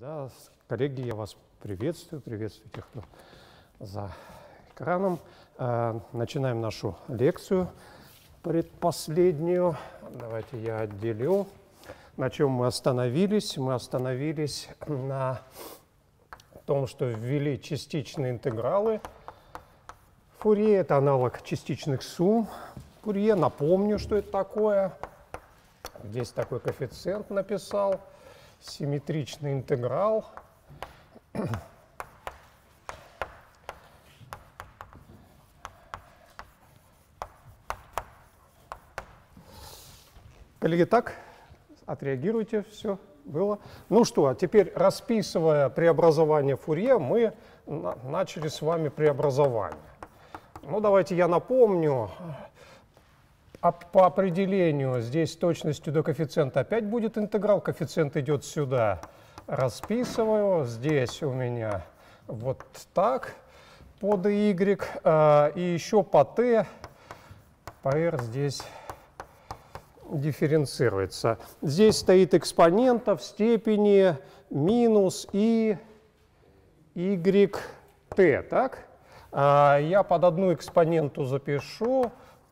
Да, коллеги, я вас приветствую, приветствую тех, кто за экраном. Э, начинаем нашу лекцию предпоследнюю. Давайте я отделю. На чем мы остановились? Мы остановились на том, что ввели частичные интегралы. Фурье – это аналог частичных сумм. Фурье, напомню, что это такое. Здесь такой коэффициент написал – симметричный интеграл. Коллеги, так? Отреагируйте, все было. Ну что, а теперь расписывая преобразование Фурье, мы начали с вами преобразование. Ну, давайте я напомню. А по определению здесь точностью до коэффициента опять будет интеграл. Коэффициент идет сюда. Расписываю. Здесь у меня вот так по dy. А, и еще по t, по r здесь дифференцируется. Здесь стоит экспонента в степени минус и y t, так? А, я под одну экспоненту запишу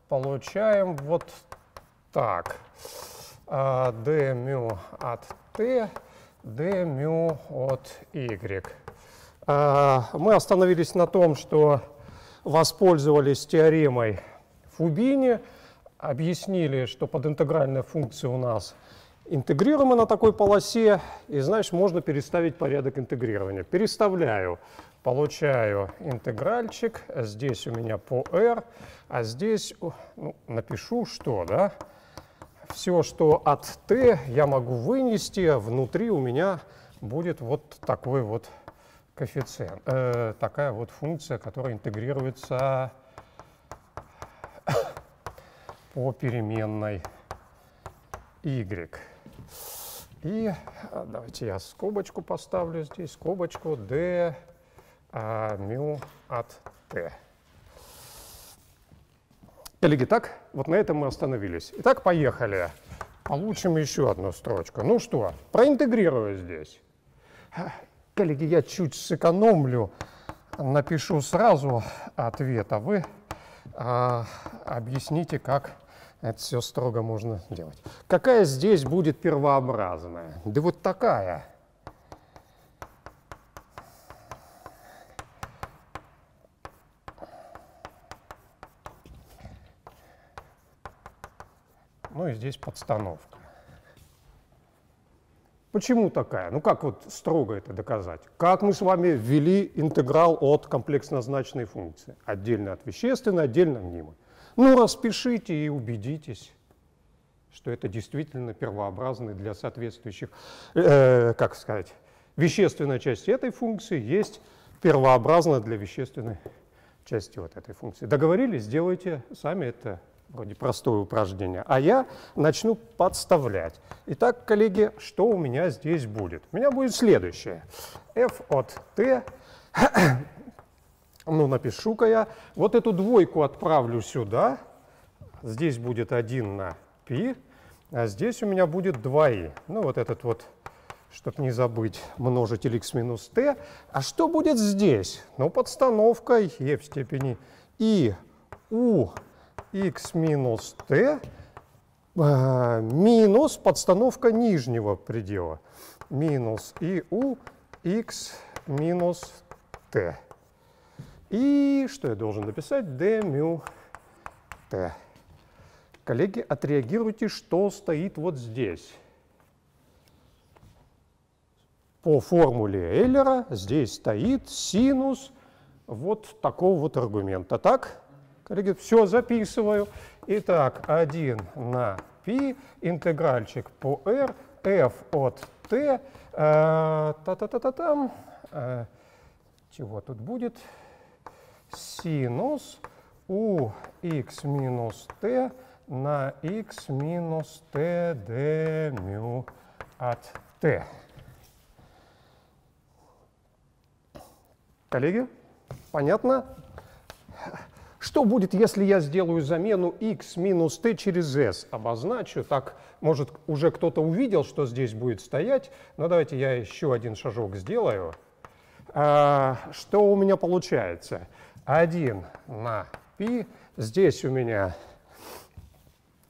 получаем вот так. А, d мю от t, d мю от y. А, мы остановились на том, что воспользовались теоремой Фубини, объяснили, что подинтегральная функция у нас интегрируема на такой полосе, и, значит, можно переставить порядок интегрирования. Переставляю получаю интегральчик, здесь у меня по r, а здесь ну, напишу что, да? Все, что от t я могу вынести, внутри у меня будет вот такой вот коэффициент, э, такая вот функция, которая интегрируется по переменной y. И а, давайте я скобочку поставлю здесь, скобочку d μ от t. Коллеги, так, вот на этом мы остановились. Итак, поехали. Получим еще одну строчку. Ну что, проинтегрирую здесь. Коллеги, я чуть сэкономлю, напишу сразу ответ, а вы а, объясните, как это все строго можно делать. Какая здесь будет первообразная? Да вот такая. Здесь подстановка. Почему такая? Ну как вот строго это доказать? Как мы с вами ввели интеграл от комплексно-значной функции? Отдельно от вещественной, отдельно мнимой. Ну распишите и убедитесь, что это действительно первообразный для соответствующих, э, как сказать, вещественная часть этой функции есть первообразная для вещественной части вот этой функции. Договорились? Сделайте сами это вроде простое упражнение, а я начну подставлять. Итак, коллеги, что у меня здесь будет? У меня будет следующее. f от t, ну, напишу-ка я, вот эту двойку отправлю сюда, здесь будет 1 на π, а здесь у меня будет 2i. Ну, вот этот вот, чтобы не забыть, множитель x минус t. А что будет здесь? Ну, подстановкой e в степени i u x минус t э, минус подстановка нижнего предела минус и у x минус t. И что я должен написать? d мю t. Коллеги, отреагируйте, что стоит вот здесь. По формуле Эйлера здесь стоит синус вот такого вот аргумента. Так? Коллеги, все записываю. Итак, 1 на π, интегральчик по r, f от t, та-та-та-та-там, э, чего тут будет? Синус у x минус t на x минус t d μ от t. Коллеги, понятно? Что будет, если я сделаю замену x минус t через s? Обозначу. Так, может, уже кто-то увидел, что здесь будет стоять. Но давайте я еще один шажок сделаю. А, что у меня получается? 1 на π. Здесь у меня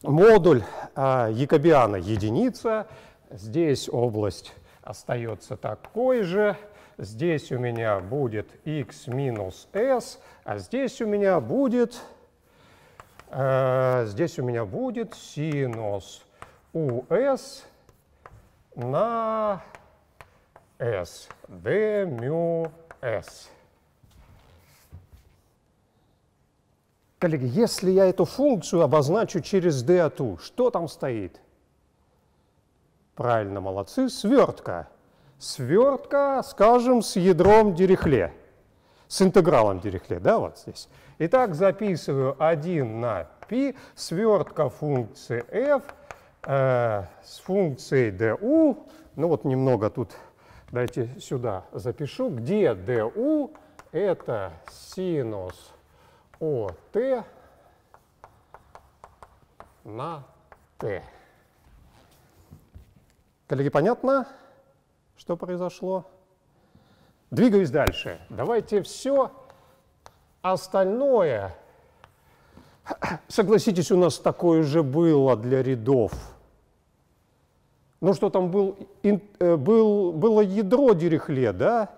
модуль а, якобиана единица. Здесь область остается такой же. Здесь у меня будет x минус s, а здесь у меня будет, э, здесь у меня будет синус us на s, d μ s. Коллеги, если я эту функцию обозначу через d от u, что там стоит? Правильно, молодцы, свертка свертка, скажем, с ядром Дирихле, с интегралом Дирихле, да, вот здесь. Итак, записываю 1 на π, свертка функции f э, с функцией du, ну вот немного тут, дайте сюда запишу, где du это синус от на t. Коллеги, понятно? Что произошло? Двигаюсь дальше. Давайте все остальное. Согласитесь, у нас такое же было для рядов. Ну что там был, э, был, было ядро Дирихле, да?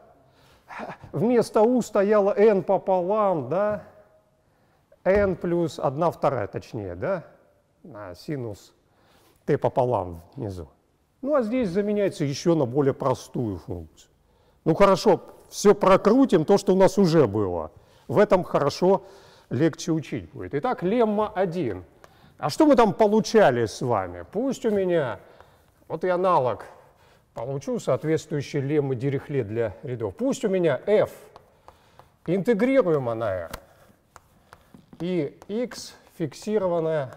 Вместо u стояло n пополам, да? n плюс 1 вторая, точнее, да? На синус t пополам внизу. Ну а здесь заменяется еще на более простую функцию. Ну хорошо, все прокрутим, то, что у нас уже было. В этом хорошо легче учить будет. Итак, лемма 1. А что мы там получали с вами? Пусть у меня, вот и аналог получу, соответствующий леммы Дирихле для рядов. Пусть у меня f интегрируемая и x фиксированная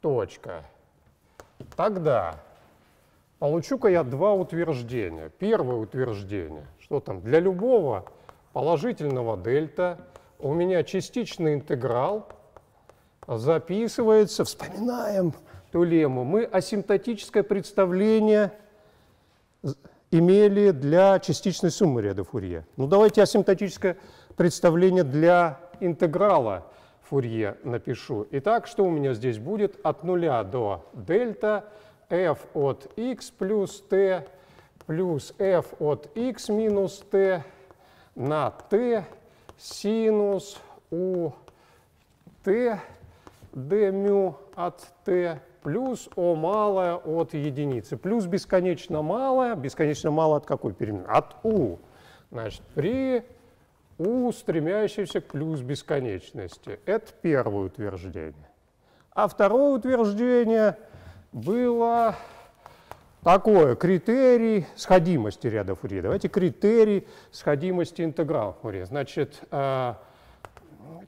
точка. Тогда Получу-ка я два утверждения. Первое утверждение, что там для любого положительного дельта у меня частичный интеграл записывается, вспоминаем ту лему, мы асимптотическое представление имели для частичной суммы ряда Фурье. Ну давайте асимптотическое представление для интеграла Фурье напишу. Итак, что у меня здесь будет? От нуля до дельта – f от x плюс t плюс f от x минус t на t синус у t d μ от t плюс o малое от единицы. Плюс бесконечно малое. Бесконечно мало от какой перемены? От u. Значит, при u, стремящейся к плюс бесконечности. Это первое утверждение. А второе утверждение – было такое критерий сходимости ряда Фурье. Давайте критерий сходимости интеграла Фурье. Значит, э,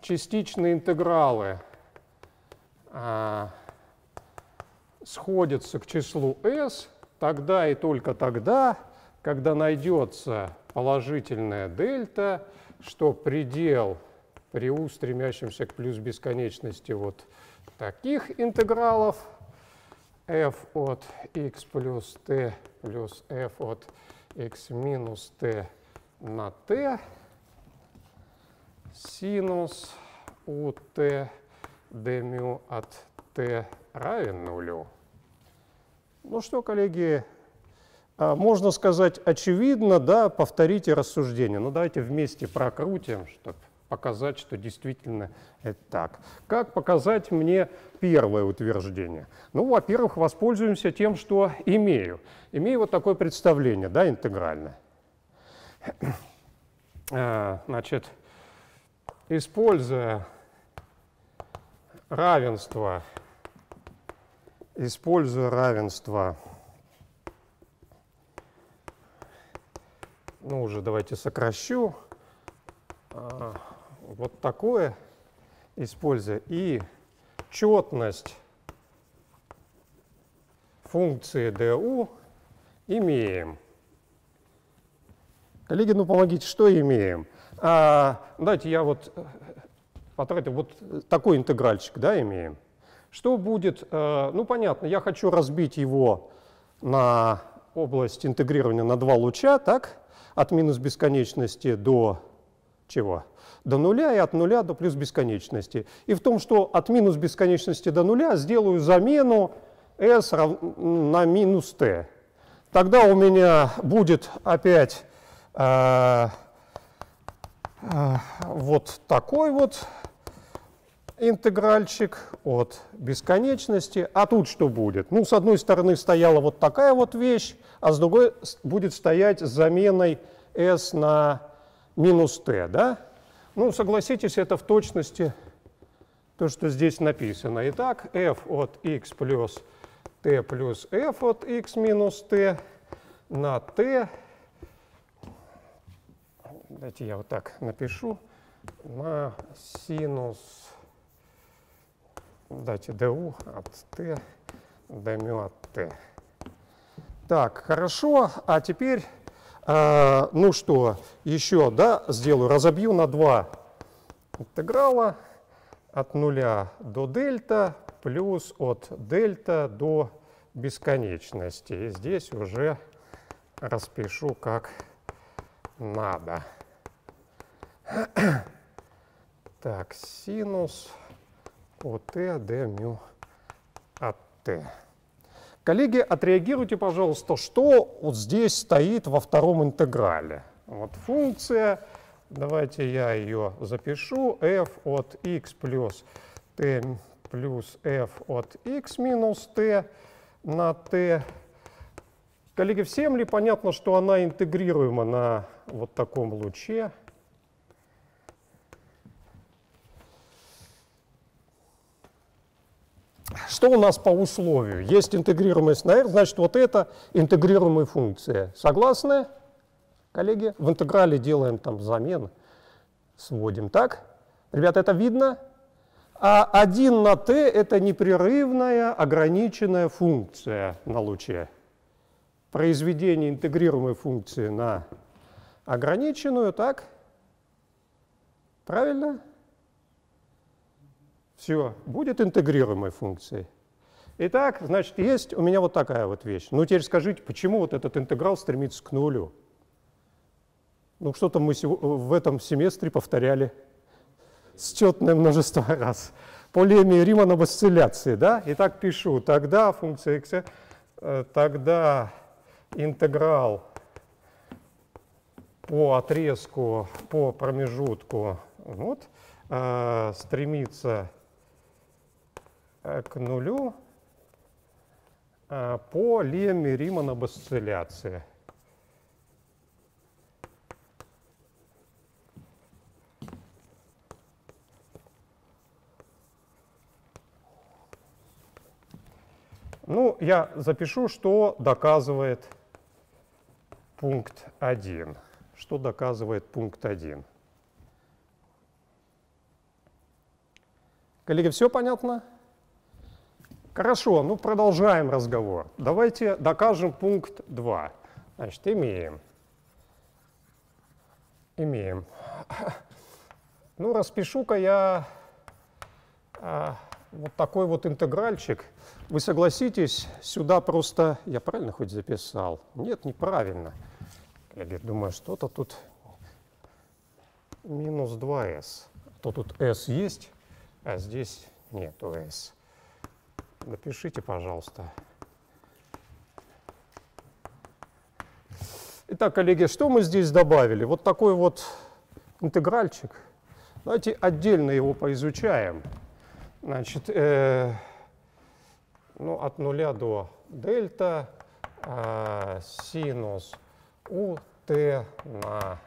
частичные интегралы э, сходятся к числу s тогда и только тогда, когда найдется положительная дельта, что предел при u, к плюс бесконечности вот таких интегралов – f от x плюс t плюс f от x минус t на t синус у t d μ от t равен нулю. Ну что, коллеги, а, можно сказать очевидно, да, повторите рассуждение. Ну давайте вместе прокрутим, чтобы показать, что действительно это так. Как показать мне первое утверждение? Ну, во-первых, воспользуемся тем, что имею. Имею вот такое представление, да, интегральное. А, значит, используя равенство, используя равенство, ну, уже давайте сокращу, а, вот такое, используя и четность функции du имеем. Коллеги, ну помогите, что имеем? А, давайте я вот потратил. Вот такой интегральчик, да, имеем. Что будет? Э, ну, понятно, я хочу разбить его на область интегрирования на два луча, так? От минус бесконечности до чего? До нуля и от нуля до плюс бесконечности. И в том, что от минус бесконечности до нуля сделаю замену s на минус t. Тогда у меня будет опять э, э, вот такой вот интегральчик от бесконечности. А тут что будет? Ну, с одной стороны стояла вот такая вот вещь, а с другой будет стоять с заменой s на минус t, да? Ну, согласитесь, это в точности то, что здесь написано. Итак, f от x плюс t плюс f от x минус t на t. Давайте я вот так напишу. На синус дайте du от t dμ от t. Так, хорошо. А теперь, э, ну что, еще, да, сделаю, разобью на два интеграла от нуля до дельта плюс от дельта до бесконечности. И здесь уже распишу как надо. Так, синус от t d мю от t. Коллеги, отреагируйте, пожалуйста, что вот здесь стоит во втором интеграле. Вот функция, давайте я ее запишу, f от x плюс t плюс f от x минус t на t. Коллеги, всем ли понятно, что она интегрируема на вот таком луче? Что у нас по условию? Есть интегрируемость на r, значит, вот это интегрируемая функция. Согласны, коллеги? В интеграле делаем там замены, сводим. Так? Ребята, это видно? А 1 на t — это непрерывная ограниченная функция на луче. Произведение интегрируемой функции на ограниченную, так? Правильно? Все, будет интегрируемой функцией. Итак, значит, есть у меня вот такая вот вещь. Ну, теперь скажите, почему вот этот интеграл стремится к нулю? Ну, что-то мы в этом семестре повторяли счетное множество раз. По лемме Риман об осцилляции, да? Итак, пишу, тогда функция x, э, тогда интеграл по отрезку, по промежутку, вот, э, стремится к нулю э, по лемме Риман об осцилляции. Ну, я запишу, что доказывает пункт 1. Что доказывает пункт 1? Коллеги, все понятно? Хорошо, ну продолжаем разговор. Давайте докажем пункт 2. Значит, имеем. Имеем. Ну, распишу-ка я а, вот такой вот интегральчик. Вы согласитесь, сюда просто... Я правильно хоть записал? Нет, неправильно. Я думаю, что-то тут минус 2s. А то тут s есть, а здесь нету s. Напишите, пожалуйста. Итак, коллеги, что мы здесь добавили? Вот такой вот интегральчик. Давайте отдельно его поизучаем. Значит, э, ну, от нуля до дельта э, синус у t на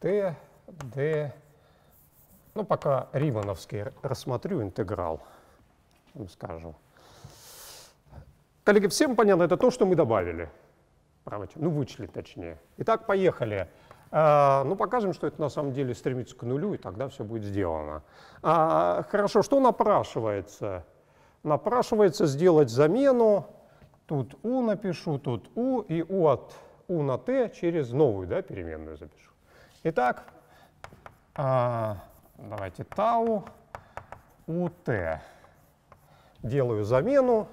t d. Ну, пока римановский рассмотрю интеграл скажем. Коллеги, всем понятно, это то, что мы добавили. Ну, вычли точнее. Итак, поехали. А, ну, покажем, что это на самом деле стремится к нулю, и тогда все будет сделано. А, хорошо, что напрашивается? Напрашивается сделать замену. Тут u напишу, тут u, и u от u на t через новую да, переменную запишу. Итак, а, давайте тау ут. Делаю замену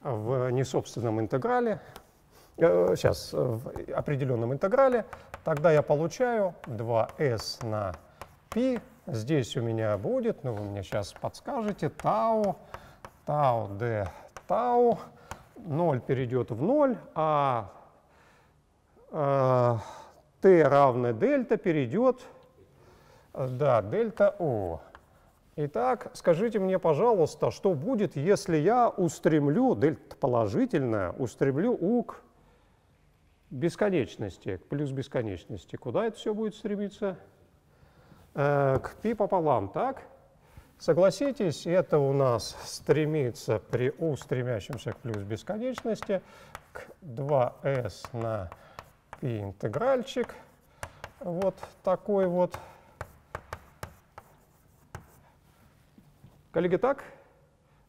в несобственном интеграле, э, сейчас в определенном интеграле, тогда я получаю 2s на π. Здесь у меня будет, ну вы мне сейчас подскажете, тау, тау d тау, 0 перейдет в 0, а э, t равное дельта перейдет, да, дельта O. Итак, скажите мне, пожалуйста, что будет, если я устремлю, дельта положительная, устремлю U к бесконечности, к плюс бесконечности. Куда это все будет стремиться? Э, к π пополам, так? Согласитесь, это у нас стремится при u, стремящемся к плюс бесконечности, к 2s на π интегральчик. Вот такой вот. Коллеги, так?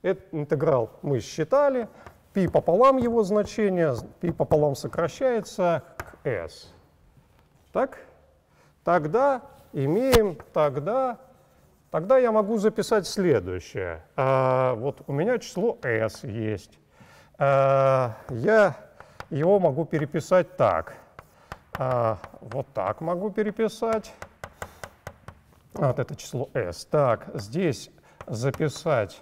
Этот интеграл мы считали. π пополам его значение, π пополам сокращается к s. Так? Тогда имеем, тогда Тогда я могу записать следующее. А, вот у меня число s есть. А, я его могу переписать так. А, вот так могу переписать. Вот это число s. Так, здесь записать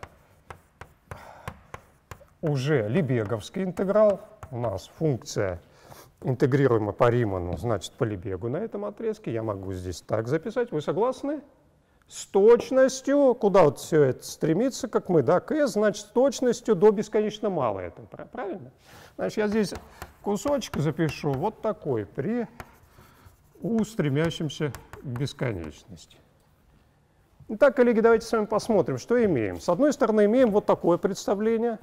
уже лебеговский интеграл. У нас функция интегрируема по Риману, значит, по Лебегу на этом отрезке. Я могу здесь так записать. Вы согласны? с точностью, куда вот все это стремится, как мы, да, к s, значит, с точностью до бесконечно мало это, правильно? Значит, я здесь кусочек запишу вот такой, при u стремящемся к бесконечности. Итак, коллеги, давайте с вами посмотрим, что имеем. С одной стороны, имеем вот такое представление,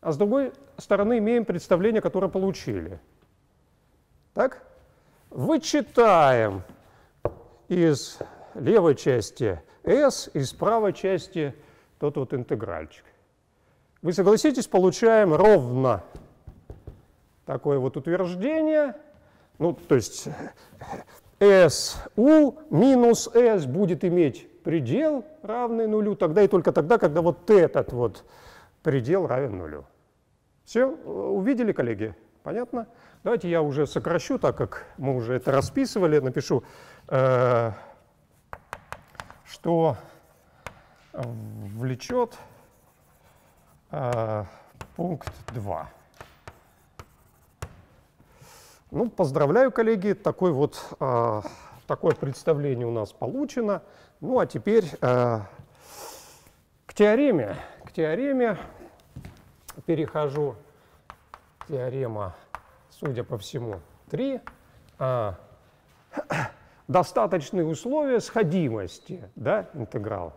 а с другой стороны, имеем представление, которое получили. Так? Вычитаем из левой части s, из правой части тот вот интегральчик. Вы согласитесь, получаем ровно такое вот утверждение. Ну, то есть SU минус S будет иметь предел равный нулю, тогда и только тогда, когда вот этот вот предел равен нулю. Все, увидели, коллеги? Понятно? Давайте я уже сокращу, так как мы уже это расписывали, напишу э, что влечет э, пункт 2. Ну, поздравляю, коллеги, такой вот, э, такое представление у нас получено. Ну, а теперь э, к теореме. К теореме перехожу. Теорема, судя по всему, 3. А, достаточные условия сходимости да, интеграла.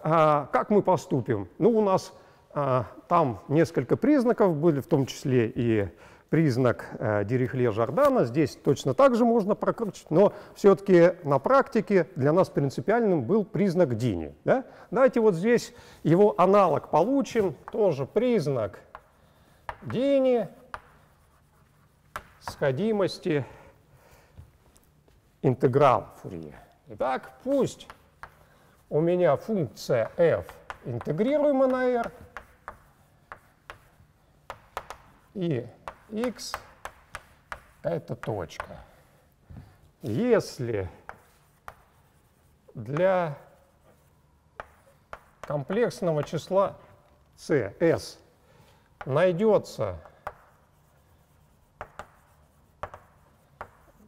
А, как мы поступим? Ну, у нас а, там несколько признаков были, в том числе и признак а, Дирихле-Жордана. Здесь точно так же можно прокручивать, но все-таки на практике для нас принципиальным был признак Дини. Да? Давайте вот здесь его аналог получим, тоже признак Дини, сходимости интеграл Фурье. Итак, пусть у меня функция f интегрируема на r, и x это точка. Если для комплексного числа c, s, найдется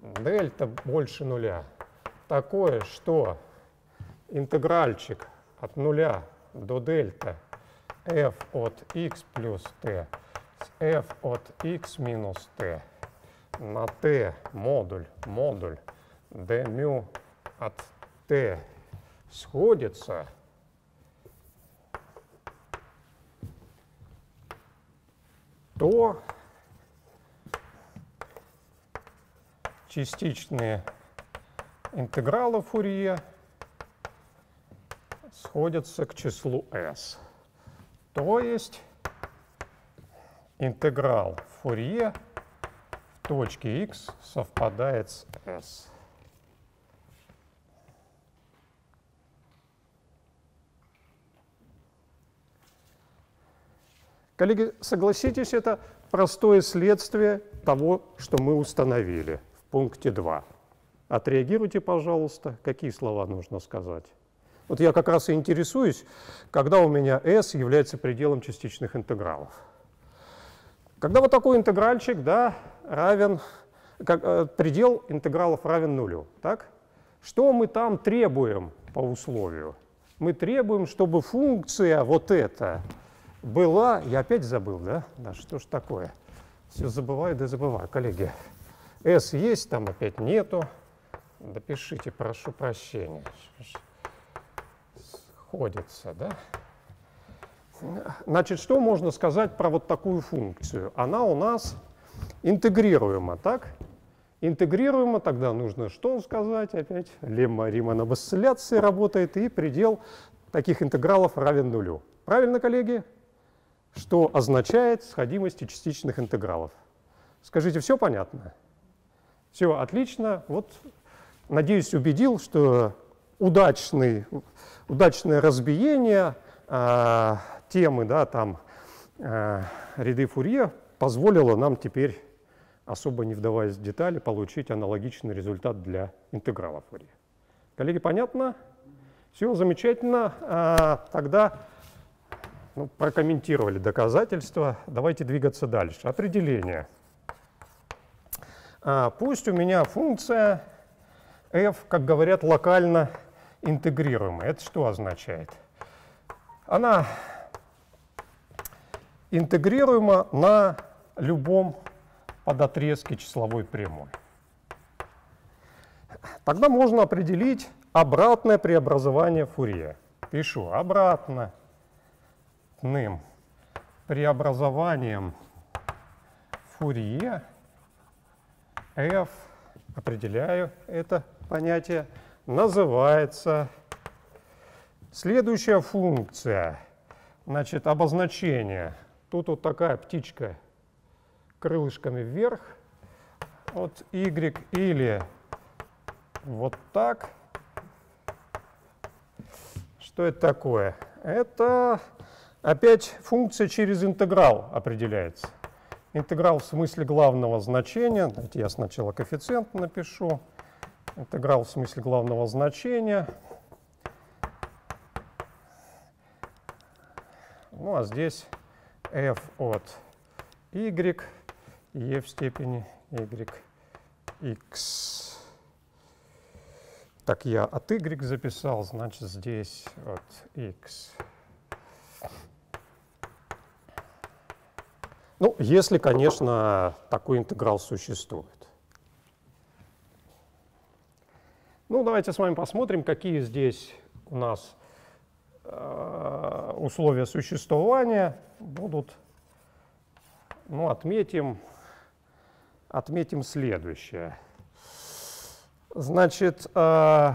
дельта больше нуля такое, что интегральчик от нуля до дельта f от x плюс t f от x минус t на t модуль, модуль d μ от t сходится, то частичные интегралы Фурье сходятся к числу s. То есть Интеграл Фурье в точке x совпадает с s. Коллеги, согласитесь, это простое следствие того, что мы установили в пункте 2. Отреагируйте, пожалуйста, какие слова нужно сказать. Вот я как раз и интересуюсь, когда у меня S является пределом частичных интегралов. Когда вот такой интегральчик да, равен, как, э, предел интегралов равен нулю, так? Что мы там требуем по условию? Мы требуем, чтобы функция вот эта была, я опять забыл, да? Да что ж такое? Все забываю, да забываю, коллеги. S есть, там опять нету. Допишите, прошу прощения. Сходится, да? Значит, что можно сказать про вот такую функцию? Она у нас интегрируема, так? Интегрируема, тогда нужно что сказать опять? Лемма Римана осцилляции работает, и предел таких интегралов равен нулю. Правильно, коллеги? Что означает сходимость частичных интегралов? Скажите, все понятно? Все, отлично. Вот надеюсь, убедил, что удачный, удачное разбиение э, темы, да, там, э, ряды Фурье позволило нам теперь, особо не вдаваясь в детали, получить аналогичный результат для интеграла Фурье. Коллеги, понятно? Все замечательно. А, тогда ну, прокомментировали доказательства. Давайте двигаться дальше. Определение. А, пусть у меня функция f, как говорят, локально интегрируемая. Это что означает? Она интегрируема на любом подотрезке числовой прямой. Тогда можно определить обратное преобразование Фурье. Пишу обратно ным преобразованием Фурье f, определяю это понятие, называется следующая функция, значит, обозначение. Тут вот такая птичка крылышками вверх, вот y или вот так. Что это такое? Это опять функция через интеграл определяется. Интеграл в смысле главного значения. Давайте я сначала коэффициент напишу. Интеграл в смысле главного значения. Ну а здесь f от y, e в степени y, x. Так, я от y записал, значит, здесь от x. Ну, если, конечно, такой интеграл существует. Ну, давайте с вами посмотрим, какие здесь у нас условия существования будут. Ну, отметим, отметим следующее. Значит, э,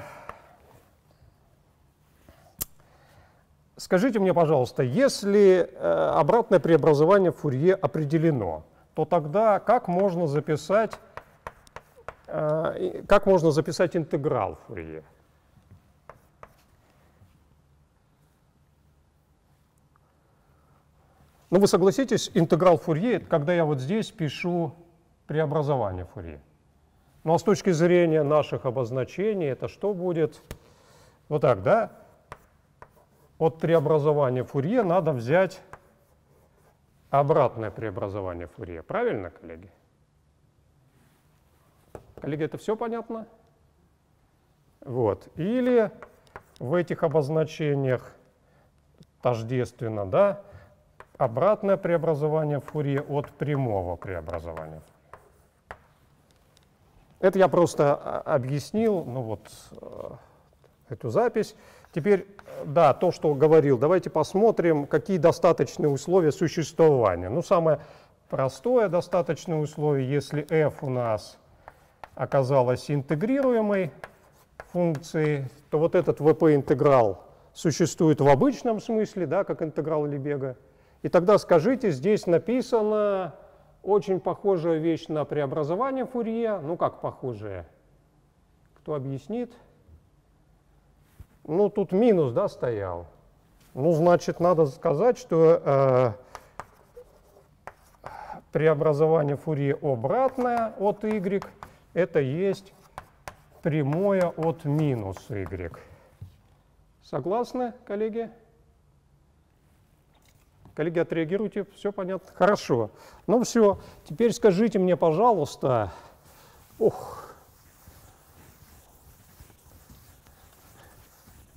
Скажите мне, пожалуйста, если э, обратное преобразование Фурье определено, то тогда как можно записать, э, как можно записать интеграл Фурье? Ну, вы согласитесь, интеграл Фурье, когда я вот здесь пишу преобразование Фурье. Ну, а с точки зрения наших обозначений, это что будет? Вот так, да? от преобразования Фурье надо взять обратное преобразование Фурье. Правильно, коллеги? Коллеги, это все понятно? Вот. Или в этих обозначениях тождественно, да, обратное преобразование Фурье от прямого преобразования. Это я просто а, объяснил, ну вот, э, эту запись. Теперь, да, то, что говорил, давайте посмотрим, какие достаточные условия существования. Ну, самое простое достаточное условие, если f у нас оказалась интегрируемой функцией, то вот этот vp-интеграл существует в обычном смысле, да, как интеграл Лебега. И тогда скажите, здесь написано очень похожая вещь на преобразование Фурье. Ну, как похожая? Кто объяснит? Ну, тут минус, да, стоял. Ну, значит, надо сказать, что э, преобразование Фурье обратное от y, это есть прямое от минус y. Согласны, коллеги? Коллеги, отреагируйте, все понятно? Хорошо. Ну все, теперь скажите мне, пожалуйста, ох,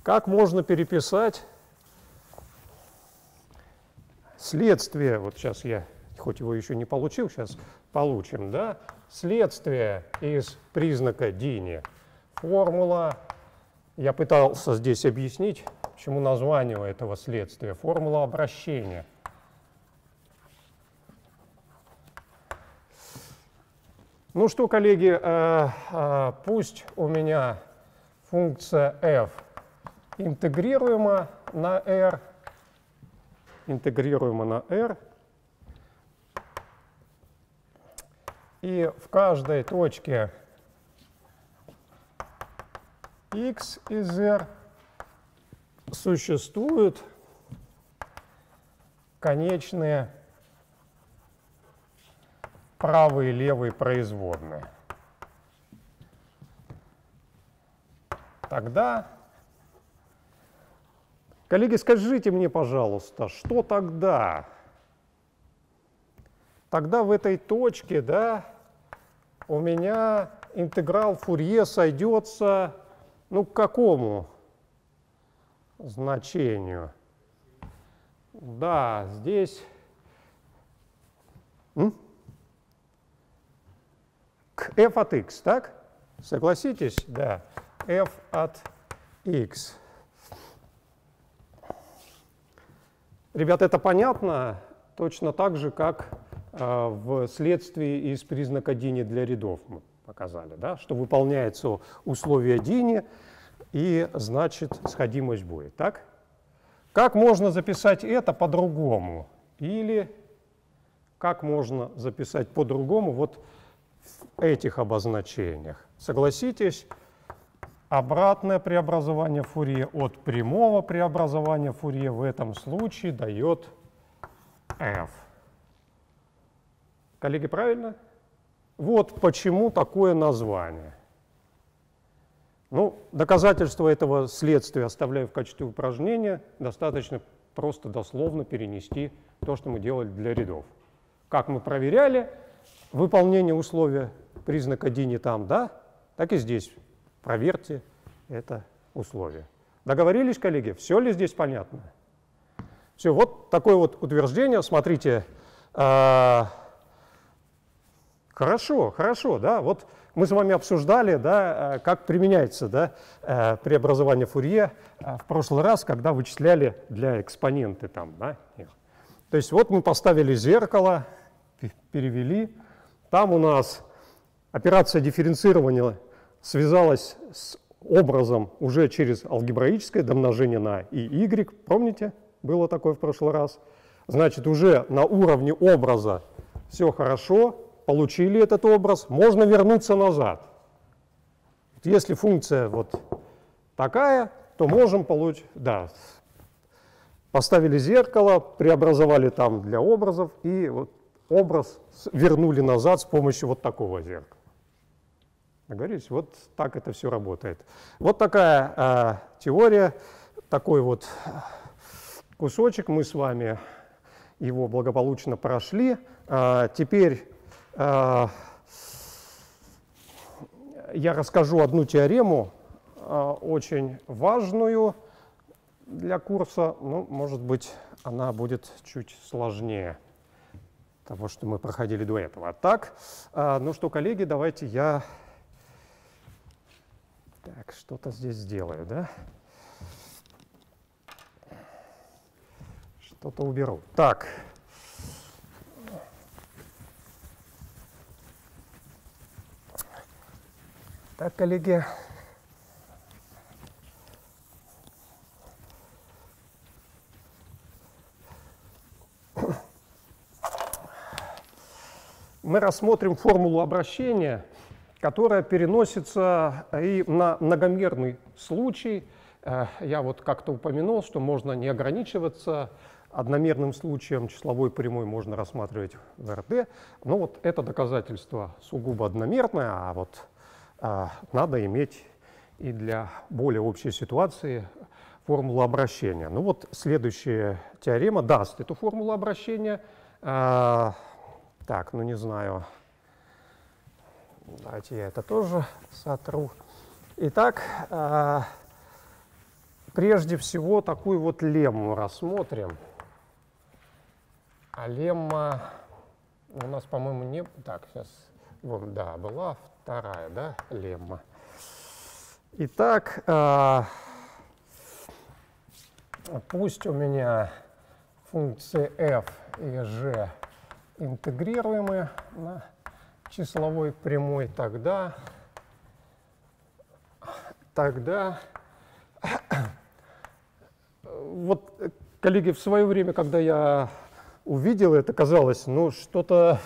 как можно переписать следствие, вот сейчас я, хоть его еще не получил, сейчас получим, да, следствие из признака Дини. Формула, я пытался здесь объяснить, почему название у этого следствия, формула обращения. Ну что, коллеги, э, э, пусть у меня функция f интегрируема на r, интегрируема на r, и в каждой точке x из r существуют конечные правые и левые производные. Тогда, коллеги, скажите мне, пожалуйста, что тогда? Тогда в этой точке, да, у меня интеграл Фурье сойдется, ну, к какому значению? Да, здесь... М? к f от x, так? Согласитесь? Да. f от x. Ребята, это понятно точно так же, как э, в следствии из признака Дини для рядов мы показали, да? что выполняется условие Дини, и значит сходимость будет. Так? Как можно записать это по-другому? Или как можно записать по-другому? Вот в этих обозначениях. Согласитесь, обратное преобразование Фурье от прямого преобразования Фурье в этом случае дает f. Коллеги, правильно? Вот почему такое название. Ну, доказательство этого следствия оставляю в качестве упражнения. Достаточно просто дословно перенести то, что мы делали для рядов. Как мы проверяли, выполнение условия признака Дини там, да, так и здесь. Проверьте это условие. Договорились, коллеги? Все ли здесь понятно? Все, вот такое вот утверждение. Смотрите, э, хорошо, хорошо, да, вот мы с вами обсуждали, да, а, как применяется да, э, преобразование Фурье в прошлый раз, когда вычисляли для экспоненты там, да. То есть вот мы поставили зеркало, перевели, там у нас операция дифференцирования связалась с образом уже через алгебраическое домножение на и y. Помните, было такое в прошлый раз? Значит, уже на уровне образа все хорошо, получили этот образ, можно вернуться назад. Если функция вот такая, то можем получить, да, поставили зеркало, преобразовали там для образов, и вот образ вернули назад с помощью вот такого зеркала. Договорились? Вот так это все работает. Вот такая э, теория, такой вот кусочек мы с вами его благополучно прошли. А, теперь я расскажу одну теорему, а, очень важную для курса, ну, может быть, она будет чуть сложнее того, что мы проходили до этого. Так, ну что, коллеги, давайте я так, что-то здесь сделаю, да? Что-то уберу. Так. Так, коллеги. мы рассмотрим формулу обращения, которая переносится и на многомерный случай. Э, я вот как-то упомянул, что можно не ограничиваться одномерным случаем числовой прямой можно рассматривать в РД. Но вот это доказательство сугубо одномерное, а вот надо иметь и для более общей ситуации формулу обращения. Ну вот следующая теорема даст эту формулу обращения. А, так, ну не знаю. Давайте я это тоже сотру. Итак, а, прежде всего такую вот лемму рассмотрим. А лемма у нас, по-моему, не... Так, сейчас... Вот, да, была вторая, да, лемма. Итак, э, пусть у меня функции f и g интегрируемы на числовой прямой, тогда, тогда вот, коллеги, в свое время, когда я увидел это, казалось, ну, что-то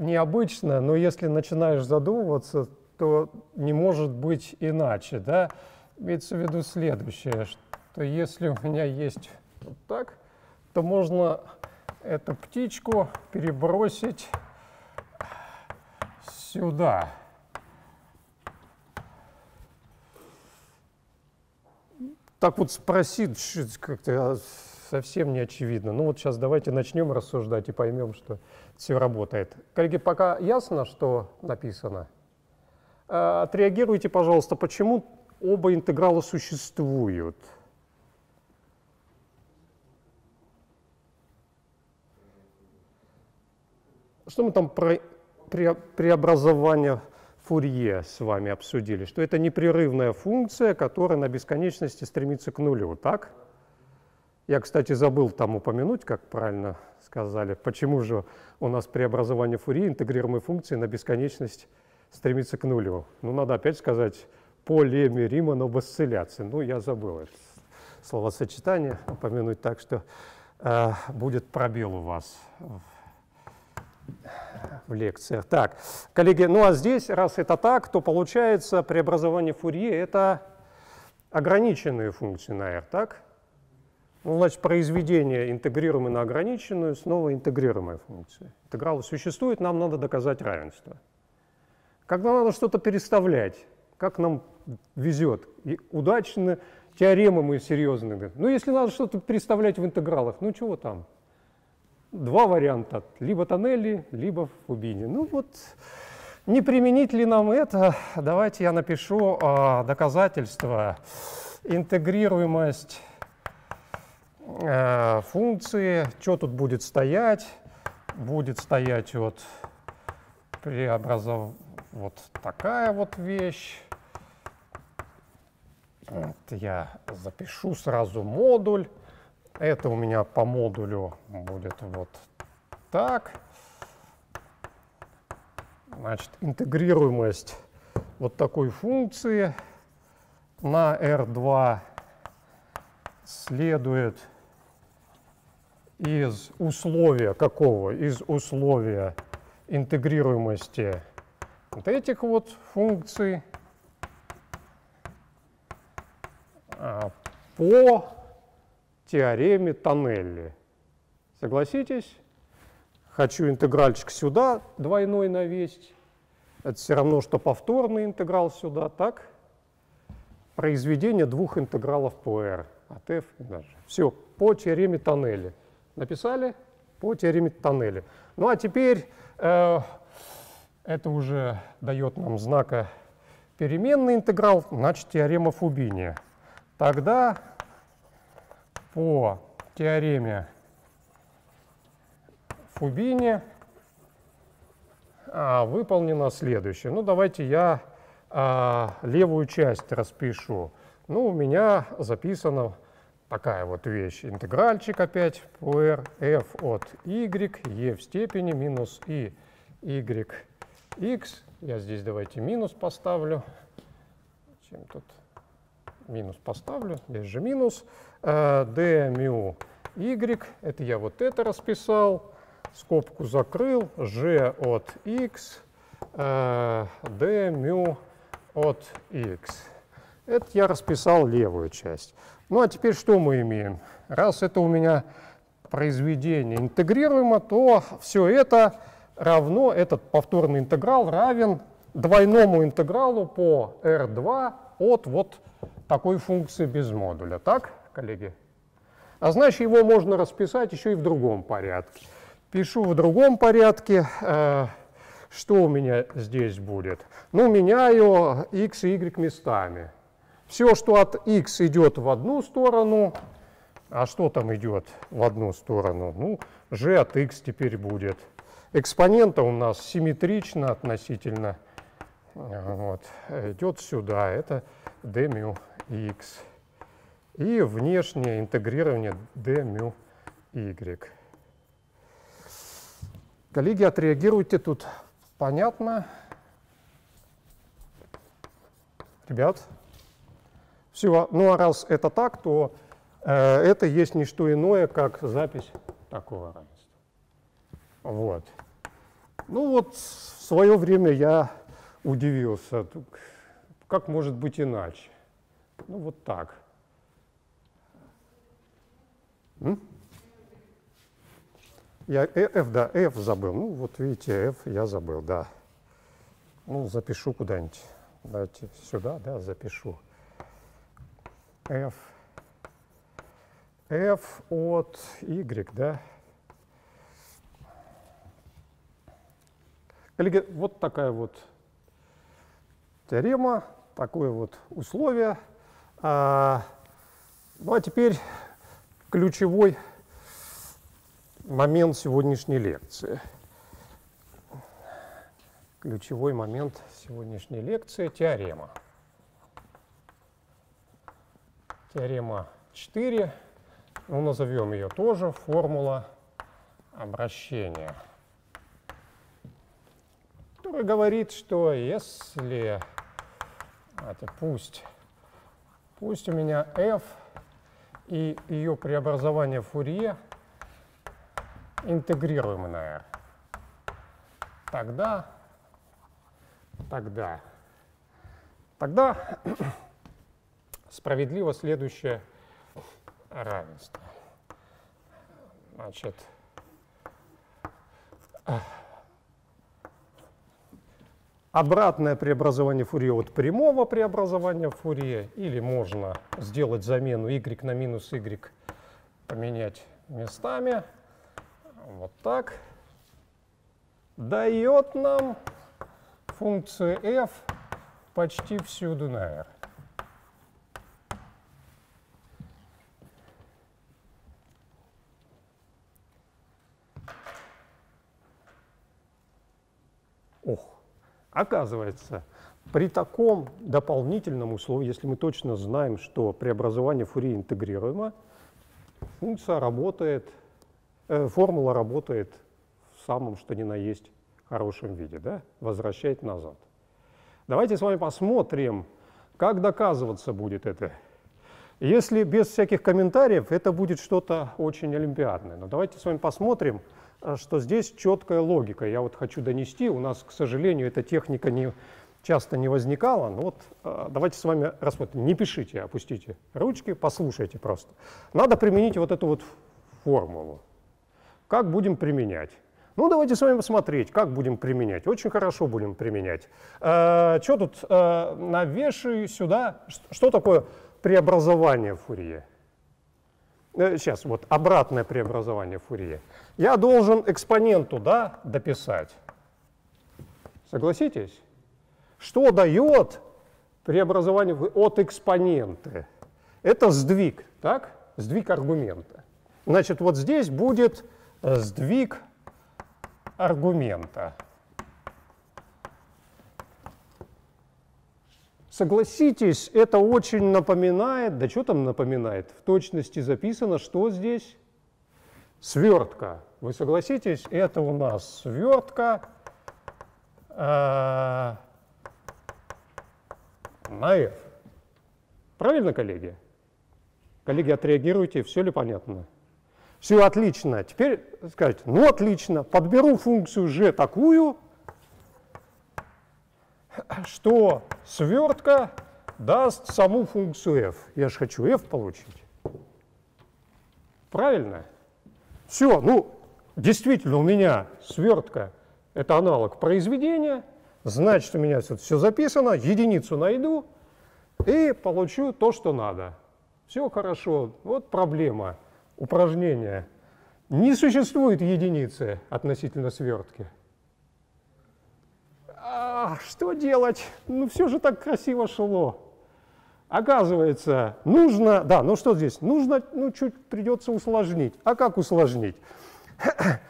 необычное, но если начинаешь задумываться, то не может быть иначе, да? Имеется в виду следующее, что если у меня есть вот так, то можно эту птичку перебросить сюда. Так вот спросить, как-то совсем не очевидно. Ну вот сейчас давайте начнем рассуждать и поймем, что все работает. Коллеги, пока ясно, что написано? Э, отреагируйте, пожалуйста, почему оба интеграла существуют? Что мы там про преобразование Фурье с вами обсудили? Что это непрерывная функция, которая на бесконечности стремится к нулю, так? Я, кстати, забыл там упомянуть, как правильно сказали, почему же у нас преобразование Фурье интегрируемой функции на бесконечность стремится к нулю. Ну, надо опять сказать по леме Риман об осцилляции. Ну, я забыл это словосочетание упомянуть, так что э, будет пробел у вас в лекциях. Так, коллеги, ну а здесь, раз это так, то получается преобразование Фурье – это ограниченные функции на R, так? Ну, значит, произведение интегрируемое на ограниченную, снова интегрируемая функция. Интегралы существует, нам надо доказать равенство. Когда надо что-то переставлять, как нам везет, и удачно теоремы мы серьезные. Ну, если надо что-то переставлять в интегралах, ну, чего там? Два варианта, либо тоннели, либо в Фубине. Ну, вот, не применить ли нам это? Давайте я напишу э, доказательство. Интегрируемость э, функции, что тут будет стоять? Будет стоять вот преобразов... вот такая вот вещь. Вот я запишу сразу модуль. Это у меня по модулю будет вот так. Значит, интегрируемость вот такой функции на R2 следует из условия какого? Из условия интегрируемости вот этих вот функций а, по теореме Тоннелли. Согласитесь? Хочу интегральчик сюда, двойной навесить. Это все равно, что повторный интеграл сюда, так? Произведение двух интегралов по R от f даже. Все, по теореме Тоннелли. Написали? По теореме Тоннелли. Ну а теперь э, это уже дает нам знака переменный интеграл, значит теорема Фубини. Тогда по теореме Фубини а, выполнено следующее. Ну давайте я а, левую часть распишу. Ну, у меня записана такая вот вещь. Интегральчик опять r, f от y, e в степени минус и y x. Я здесь давайте минус поставлю. Чем тут минус поставлю? Здесь же минус. Э, d μ y. Это я вот это расписал. Скобку закрыл. g от x. Э, d μ от x. Это я расписал левую часть. Ну а теперь что мы имеем? Раз это у меня произведение интегрируемо, то все это равно, этот повторный интеграл равен двойному интегралу по R2 от вот такой функции без модуля. Так, коллеги? А значит, его можно расписать еще и в другом порядке. Пишу в другом порядке. Э, что у меня здесь будет? Ну, меняю x и y местами. Все, что от x идет в одну сторону, а что там идет в одну сторону? Ну, g от x теперь будет. Экспонента у нас симметрично относительно вот, идет сюда. Это d μ x. И внешнее интегрирование d μ y. Коллеги, отреагируйте тут. Понятно? Ребят? Все, ну а раз это так, то э, это есть не что иное, как запись такого равенства. Вот. Ну вот, в свое время я удивился, как может быть иначе. Ну вот так. М? Я F, да, F забыл. Ну, вот видите, F я забыл, да. Ну, запишу куда-нибудь. Давайте сюда, да, запишу. F. F от Y, да. Вот такая вот теорема, такое вот условие. А, ну а теперь ключевой момент сегодняшней лекции. Ключевой момент сегодняшней лекции – теорема. Теорема 4, ну, назовем ее тоже формула обращения, которая говорит, что если, это пусть, пусть у меня f и ее преобразование Фурье – интегрируем на r. Тогда, тогда, тогда справедливо следующее равенство. Значит, обратное преобразование Фурье от прямого преобразования Фурье, или можно сделать замену y на минус y, поменять местами – вот так, дает нам функцию f почти всюду на r. Ох, оказывается, при таком дополнительном условии, если мы точно знаем, что преобразование Фурье интегрируемо, функция работает Э, формула работает в самом что ни на есть хорошем виде, да? возвращает назад. Давайте с вами посмотрим, как доказываться будет это. Если без всяких комментариев, это будет что-то очень олимпиадное. Но давайте с вами посмотрим, что здесь четкая логика. Я вот хочу донести, у нас, к сожалению, эта техника не, часто не возникала. Но вот э, давайте с вами рассмотрим. Не пишите, опустите ручки, послушайте просто. Надо применить вот эту вот формулу. Как будем применять? Ну, давайте с вами посмотреть, как будем применять. Очень хорошо будем применять. Э, что тут э, навешаю сюда? Что такое преобразование Фурье? Э, сейчас, вот обратное преобразование Фурье. Я должен экспоненту да, дописать. Согласитесь? Что дает преобразование от экспонента? Это сдвиг, так? Сдвиг аргумента. Значит, вот здесь будет сдвиг аргумента. Согласитесь, это очень напоминает, да что там напоминает, в точности записано, что здесь? Свертка. Вы согласитесь, это у нас свертка э, на F. Правильно, коллеги? Коллеги, отреагируйте, все ли понятно? Все отлично. Теперь скажете, ну отлично, подберу функцию g такую, что свертка даст саму функцию f. Я же хочу f получить. Правильно? Все, ну, действительно, у меня свертка – это аналог произведения, значит, у меня все записано, единицу найду и получу то, что надо. Все хорошо. Вот проблема упражнения. Не существует единицы относительно свертки. А, что делать? Ну, все же так красиво шло. Оказывается, нужно, да, ну что здесь? Нужно, ну, чуть придется усложнить. А как усложнить?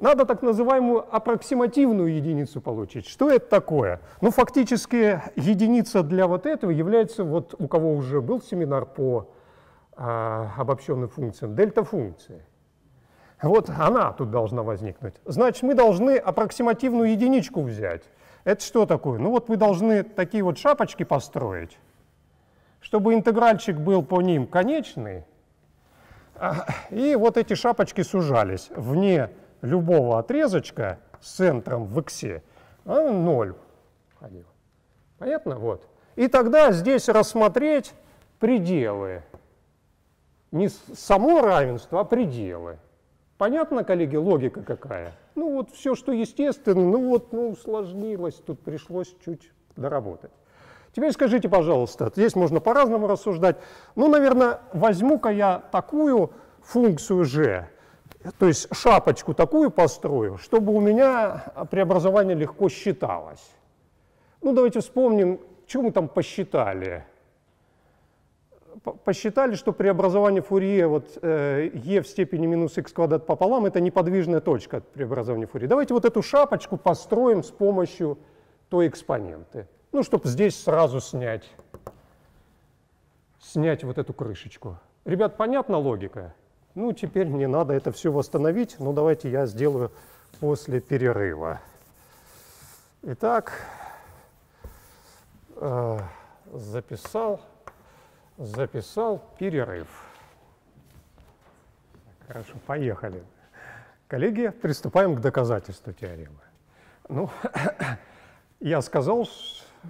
Надо так называемую аппроксимативную единицу получить. Что это такое? Ну, фактически единица для вот этого является, вот у кого уже был семинар по а, обобщенным функциям, дельта-функции. Вот она тут должна возникнуть. Значит, мы должны аппроксимативную единичку взять. Это что такое? Ну вот вы должны такие вот шапочки построить, чтобы интегральчик был по ним конечный, и вот эти шапочки сужались вне любого отрезочка с центром в x, а 0 ходил. Понятно? Вот. И тогда здесь рассмотреть пределы. Не само равенство, а пределы. Понятно, коллеги, логика какая? Ну вот все, что естественно, ну вот, ну усложнилось, тут пришлось чуть доработать. Теперь скажите, пожалуйста, здесь можно по-разному рассуждать. Ну, наверное, возьму-ка я такую функцию g, то есть шапочку такую построю, чтобы у меня преобразование легко считалось. Ну, давайте вспомним, что мы там посчитали посчитали, что преобразование Фурье вот, э, e в степени минус x квадрат пополам – это неподвижная точка преобразования Фурье. Давайте вот эту шапочку построим с помощью той экспоненты. Ну, чтобы здесь сразу снять, снять вот эту крышечку. Ребят, понятна логика? Ну, теперь мне надо это все восстановить, но давайте я сделаю после перерыва. Итак, э, записал записал перерыв. Хорошо, поехали. Коллеги, приступаем к доказательству теоремы. Ну, я сказал,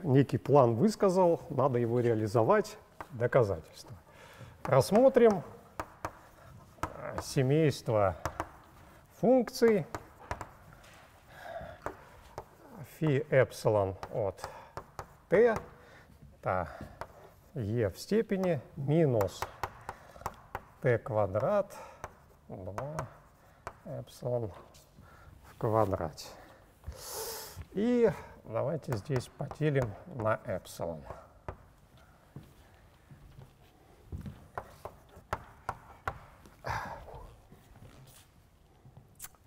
некий план высказал, надо его реализовать, доказательства. Рассмотрим э, семейство функций фи эпсилон от t, та e в степени минус t квадрат 2 эпсилон в квадрате. И давайте здесь поделим на эпсилон.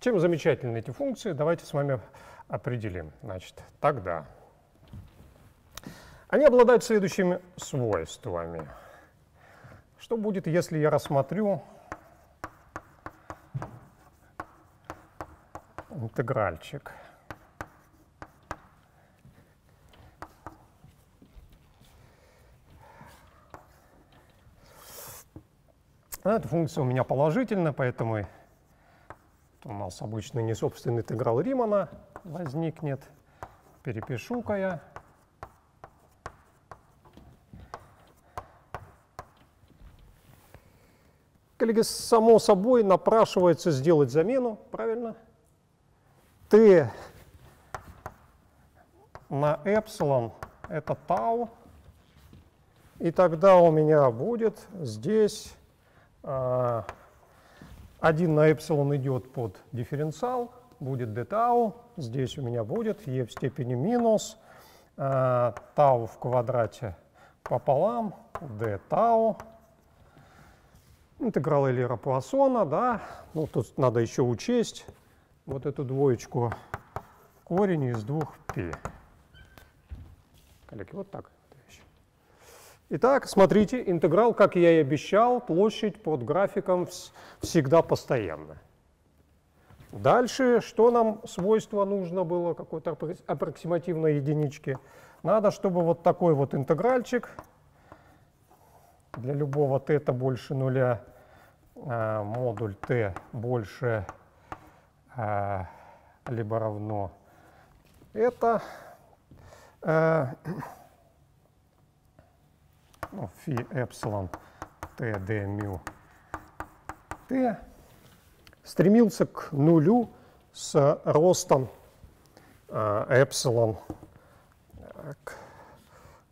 Чем замечательны эти функции, давайте с вами определим. Значит, тогда они обладают следующими свойствами. Что будет, если я рассмотрю интегральчик? Эта функция у меня положительная, поэтому у нас обычно не собственный интеграл Римана возникнет. Перепишу-ка я. Коллеги, само собой напрашивается сделать замену, правильно? T на эпсилон – это тау. И тогда у меня будет здесь 1 на эпсилон идет под дифференциал, будет d тау. Здесь у меня будет e в степени минус э, тау в квадрате пополам d тау Интеграл Эйлера Пуассона, да, ну тут надо еще учесть вот эту двоечку корень из двух π. Коллеги, вот так. Итак, смотрите, интеграл, как я и обещал, площадь под графиком всегда постоянна. Дальше, что нам свойство нужно было, какой-то аппроксимативной единички? Надо, чтобы вот такой вот интегральчик для любого θ больше нуля Э, модуль t больше э, либо равно это э, ну, фи эпсилон t d мю t стремился к нулю с ростом э, эпсилон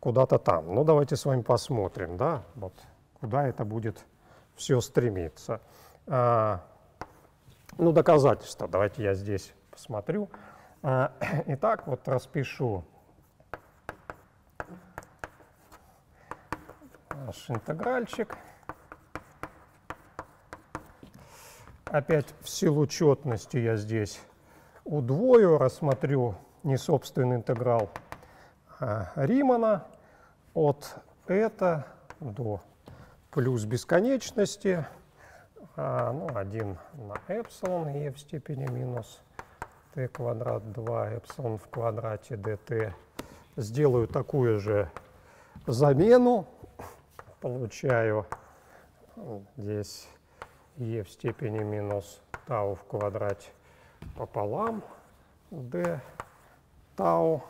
куда-то там. Ну, давайте с вами посмотрим, да, вот куда это будет все стремиться. А, ну, доказательства. Давайте я здесь посмотрю. А, итак, вот распишу наш интегральчик. Опять в силу четности я здесь удвою, рассмотрю не собственный интеграл а Римана от это до плюс бесконечности, а, ну, 1 на эпсилон e в степени минус t квадрат 2 эпсилон в квадрате dt. Сделаю такую же замену, получаю здесь e в степени минус тау в квадрате пополам d тау,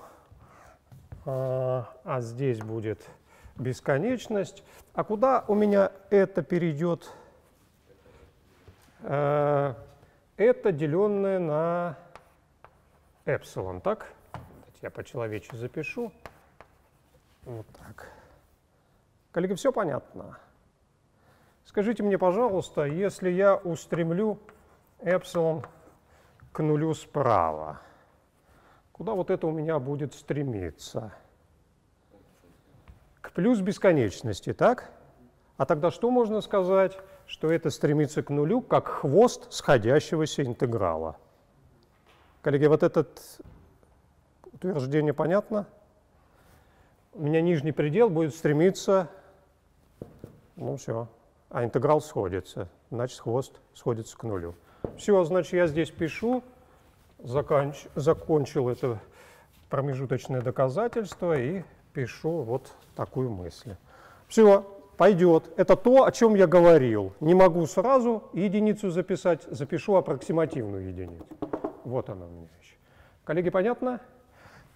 а, а здесь будет бесконечность. А куда у меня это перейдет? Э, это деленное на эпсилон, так? Я по-человечески запишу. Вот так. Коллеги, все понятно? Скажите мне, пожалуйста, если я устремлю эпсилон к нулю справа, куда вот это у меня будет стремиться? к плюс бесконечности, так? А тогда что можно сказать? Что это стремится к нулю, как хвост сходящегося интеграла. Коллеги, вот это утверждение понятно? У меня нижний предел будет стремиться, ну все, а интеграл сходится, значит хвост сходится к нулю. Все, значит я здесь пишу, законч, закончил это промежуточное доказательство и пишу вот такую мысль. Все, пойдет. Это то, о чем я говорил. Не могу сразу единицу записать, запишу аппроксимативную единицу. Вот она у меня еще. Коллеги, понятно?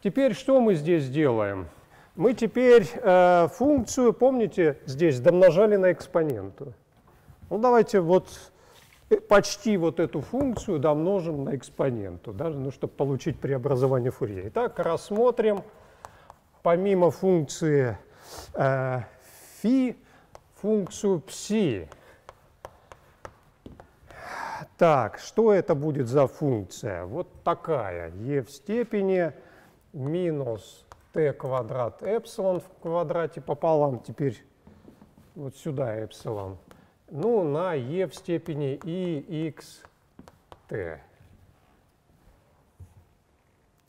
Теперь что мы здесь делаем? Мы теперь э, функцию, помните, здесь домножали на экспоненту. Ну давайте вот э, почти вот эту функцию домножим на экспоненту, да, ну, чтобы получить преобразование Фурье. Итак, рассмотрим помимо функции э, фи, функцию пси. Так, что это будет за функция? Вот такая, e в степени минус t квадрат эпсилон в квадрате пополам, теперь вот сюда эпсилон, ну, на e в степени и x t.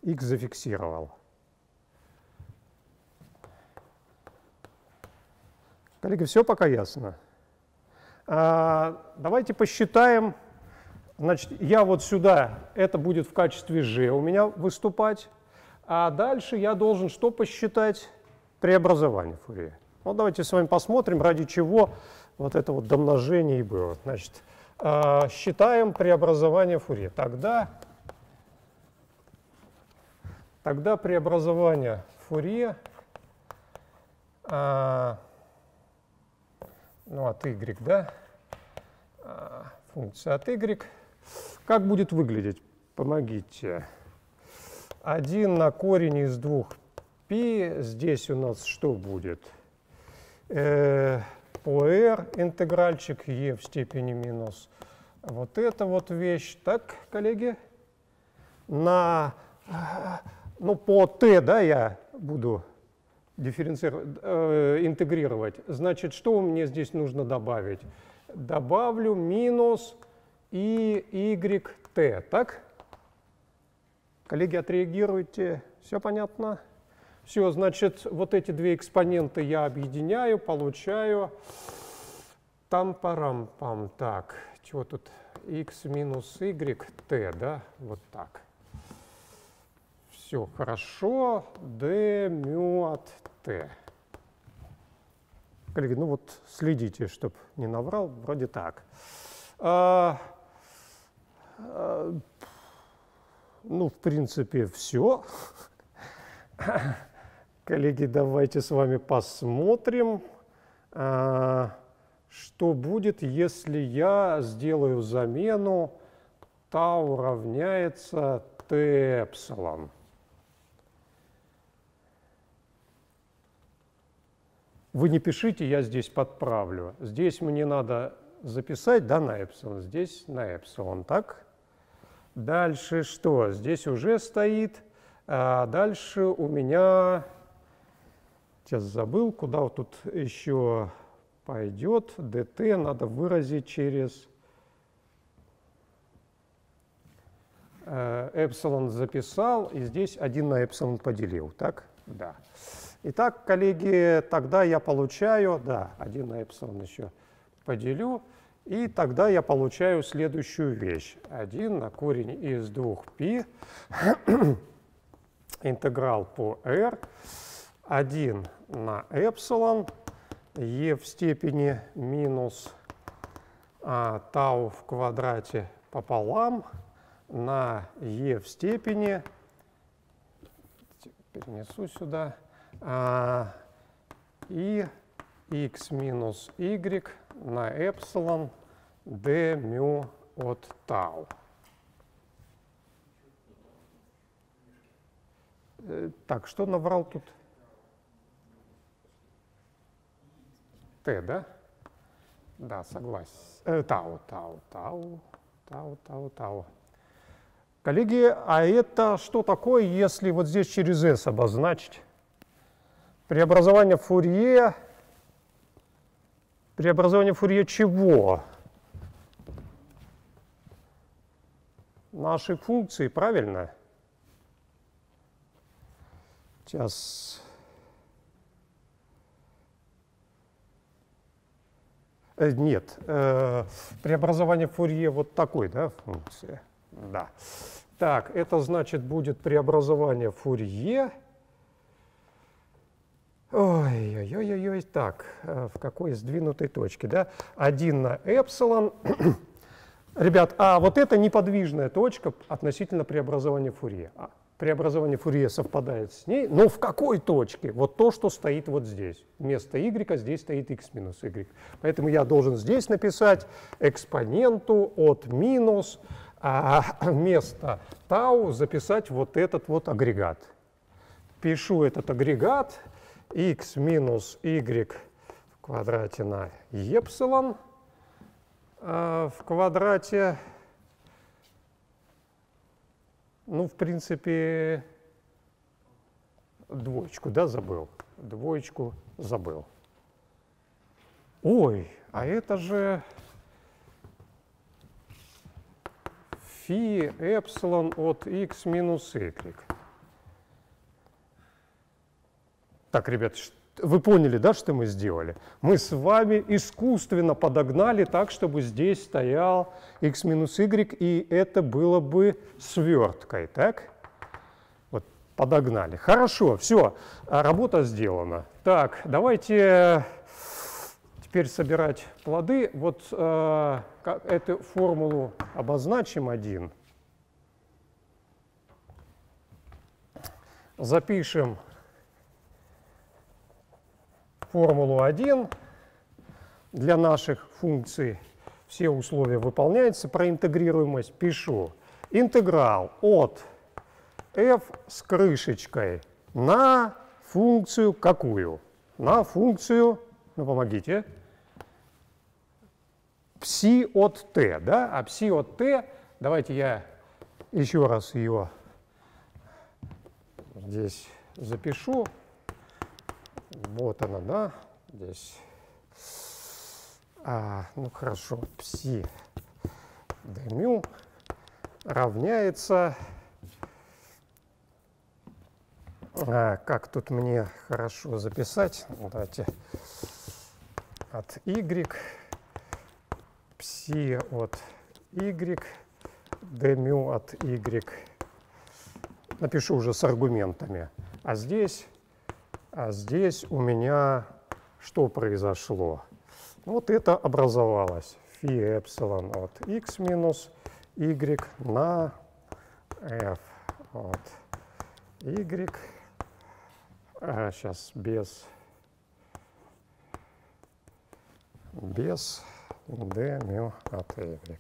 x зафиксировал. Коллеги, все пока ясно? А, давайте посчитаем. Значит, я вот сюда, это будет в качестве g у меня выступать, а дальше я должен что посчитать? Преобразование Фурье. Вот давайте с вами посмотрим, ради чего вот это вот домножение и было. Значит, а, считаем преобразование Фурье. Тогда, тогда преобразование Фурье а, ну, от y, да, а, функция от y. Как будет выглядеть? Помогите. 1 на корень из 2 π. Здесь у нас что будет? Э, по r интегральчик e в степени минус. Вот это вот вещь. Так, коллеги? На, ну, по t, да, я буду дифференцировать, э, интегрировать, значит, что мне здесь нужно добавить? Добавлю минус и y так? Коллеги, отреагируйте. Все понятно? Все, значит, вот эти две экспоненты я объединяю, получаю там парам пам Так, чего тут? x минус y, t, да? Вот так. Все хорошо. d мю от t. Коллеги, ну вот следите, чтобы не наврал, вроде так. А, а, ну, в принципе, все. Коллеги, давайте с вами посмотрим, а, что будет, если я сделаю замену тау равняется t эпсилон. Вы не пишите, я здесь подправлю. Здесь мне надо записать, да, на эпсилон, здесь на эпсилон, так? Дальше что? Здесь уже стоит, а дальше у меня, сейчас забыл, куда вот тут еще пойдет, dt надо выразить через э, эпсилон записал, и здесь 1 на эпсилон поделил, так? Да. Итак, коллеги, тогда я получаю, да, 1 на эпсилон еще поделю, и тогда я получаю следующую вещь. 1 на корень из 2π, интеграл по r, 1 на эпсилон, e в степени минус а, тау в квадрате пополам. На e в степени, перенесу сюда, а, и x минус y на эпсилон d мю от тау. Так, что наврал тут? Т, да? Да, согласен. Э, тау, тау, тау, тау, тау, тау. Коллеги, а это что такое, если вот здесь через S обозначить? Преобразование Фурье. Преобразование Фурье чего? Нашей функции, правильно? Сейчас. Э, нет, э, преобразование Фурье вот такой, да, функция. Да. Так, это значит будет преобразование Фурье. Ой-ой-ой-ой, так, э, в какой сдвинутой точке, да? 1 на эпсилон. Ребят, а вот это неподвижная точка относительно преобразования Фурье. А, преобразование Фурье совпадает с ней, но в какой точке? Вот то, что стоит вот здесь. Вместо y здесь стоит x минус y. Поэтому я должен здесь написать экспоненту от минус, а вместо тау записать вот этот вот агрегат. Пишу этот агрегат, x минус y в квадрате на эпсилон а в квадрате, ну, в принципе, двоечку, да, забыл? Двоечку забыл. Ой, а это же фи эпсилон от x минус y. Так, ребят, вы поняли, да, что мы сделали? Мы с вами искусственно подогнали так, чтобы здесь стоял x минус y, и это было бы сверткой, так? Вот подогнали. Хорошо, все, работа сделана. Так, давайте теперь собирать плоды. Вот э, эту формулу обозначим один. Запишем формулу 1 для наших функций все условия выполняются, про интегрируемость пишу. Интеграл от f с крышечкой на функцию какую? На функцию, ну помогите, пси от t, да? А пси от t, давайте я еще раз ее здесь запишу. Вот она, да, здесь. А, ну хорошо, пси. Дмю равняется, а, как тут мне хорошо записать, давайте, от y, пси от y, дмю от y. Напишу уже с аргументами. А здесь а здесь у меня что произошло? Вот это образовалось. Фи эпсилон от x минус y на f от y. А сейчас без, без d мю от y.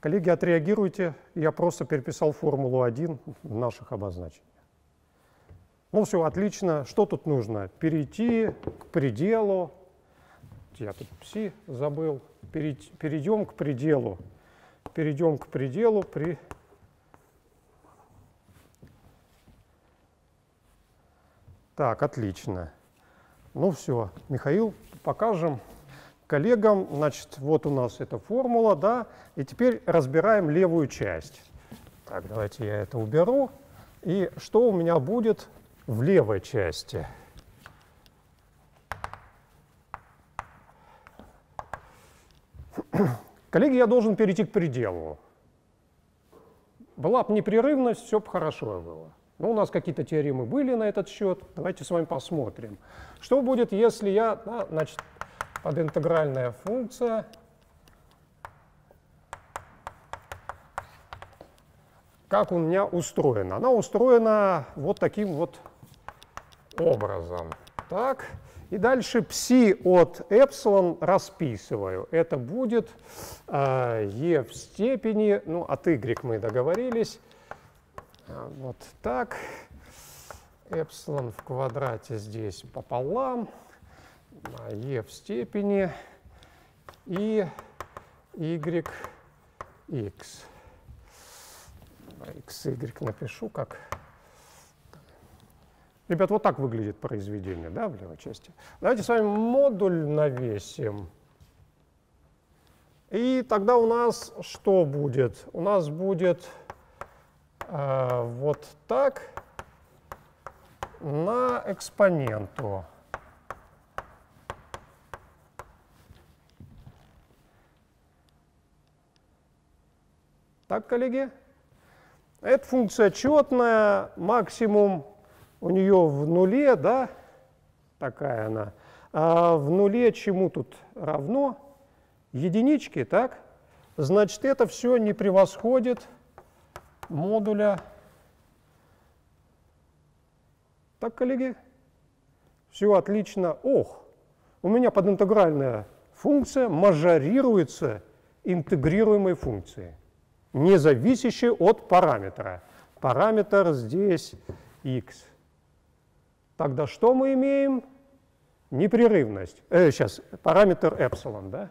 Коллеги, отреагируйте. Я просто переписал формулу 1 в наших обозначениях. Ну все, отлично. Что тут нужно? Перейти к пределу. Я тут пси забыл. Перейдем к пределу. Перейдем к пределу при... Так, отлично. Ну все, Михаил, покажем коллегам. Значит, вот у нас эта формула, да, и теперь разбираем левую часть. Так, давайте я это уберу. И что у меня будет в левой части? Коллеги, я должен перейти к пределу. Была бы непрерывность, все бы хорошо было. Но у нас какие-то теоремы были на этот счет. Давайте с вами посмотрим. Что будет, если я, да, значит, подинтегральная функция как у меня устроена? Она устроена вот таким вот образом. Так, и дальше пси от эпсилон расписываю. Это будет э, e в степени, ну, от y мы договорились, а, вот так. Эпсилон в квадрате здесь пополам e в степени и y x. x, y напишу как... Ребят, вот так выглядит произведение, да, в левой части. Давайте с вами модуль навесим. И тогда у нас что будет? У нас будет э, вот так на экспоненту. Так, коллеги? Эта функция четная, максимум у нее в нуле, да, такая она. А в нуле чему тут равно? Единичке, так? Значит, это все не превосходит модуля. Так, коллеги? Все отлично. Ох, у меня подинтегральная функция мажорируется интегрируемой функцией не зависящий от параметра. Параметр здесь x. Тогда что мы имеем? Непрерывность. Э, сейчас, параметр эпсилон, да?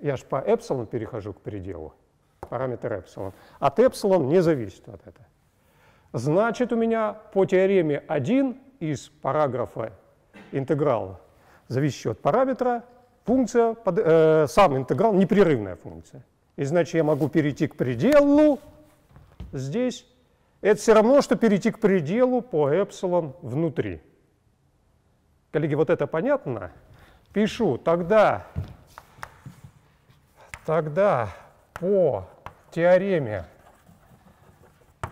Я же по эпсилон перехожу к пределу. Параметр эпсилон. От эпсилон не зависит от этого. Значит, у меня по теореме 1 из параграфа интеграла, зависящий от параметра, функция, э, сам интеграл непрерывная функция. И значит, я могу перейти к пределу здесь. Это все равно, что перейти к пределу по эпсилон внутри. Коллеги, вот это понятно? Пишу, тогда, тогда по теореме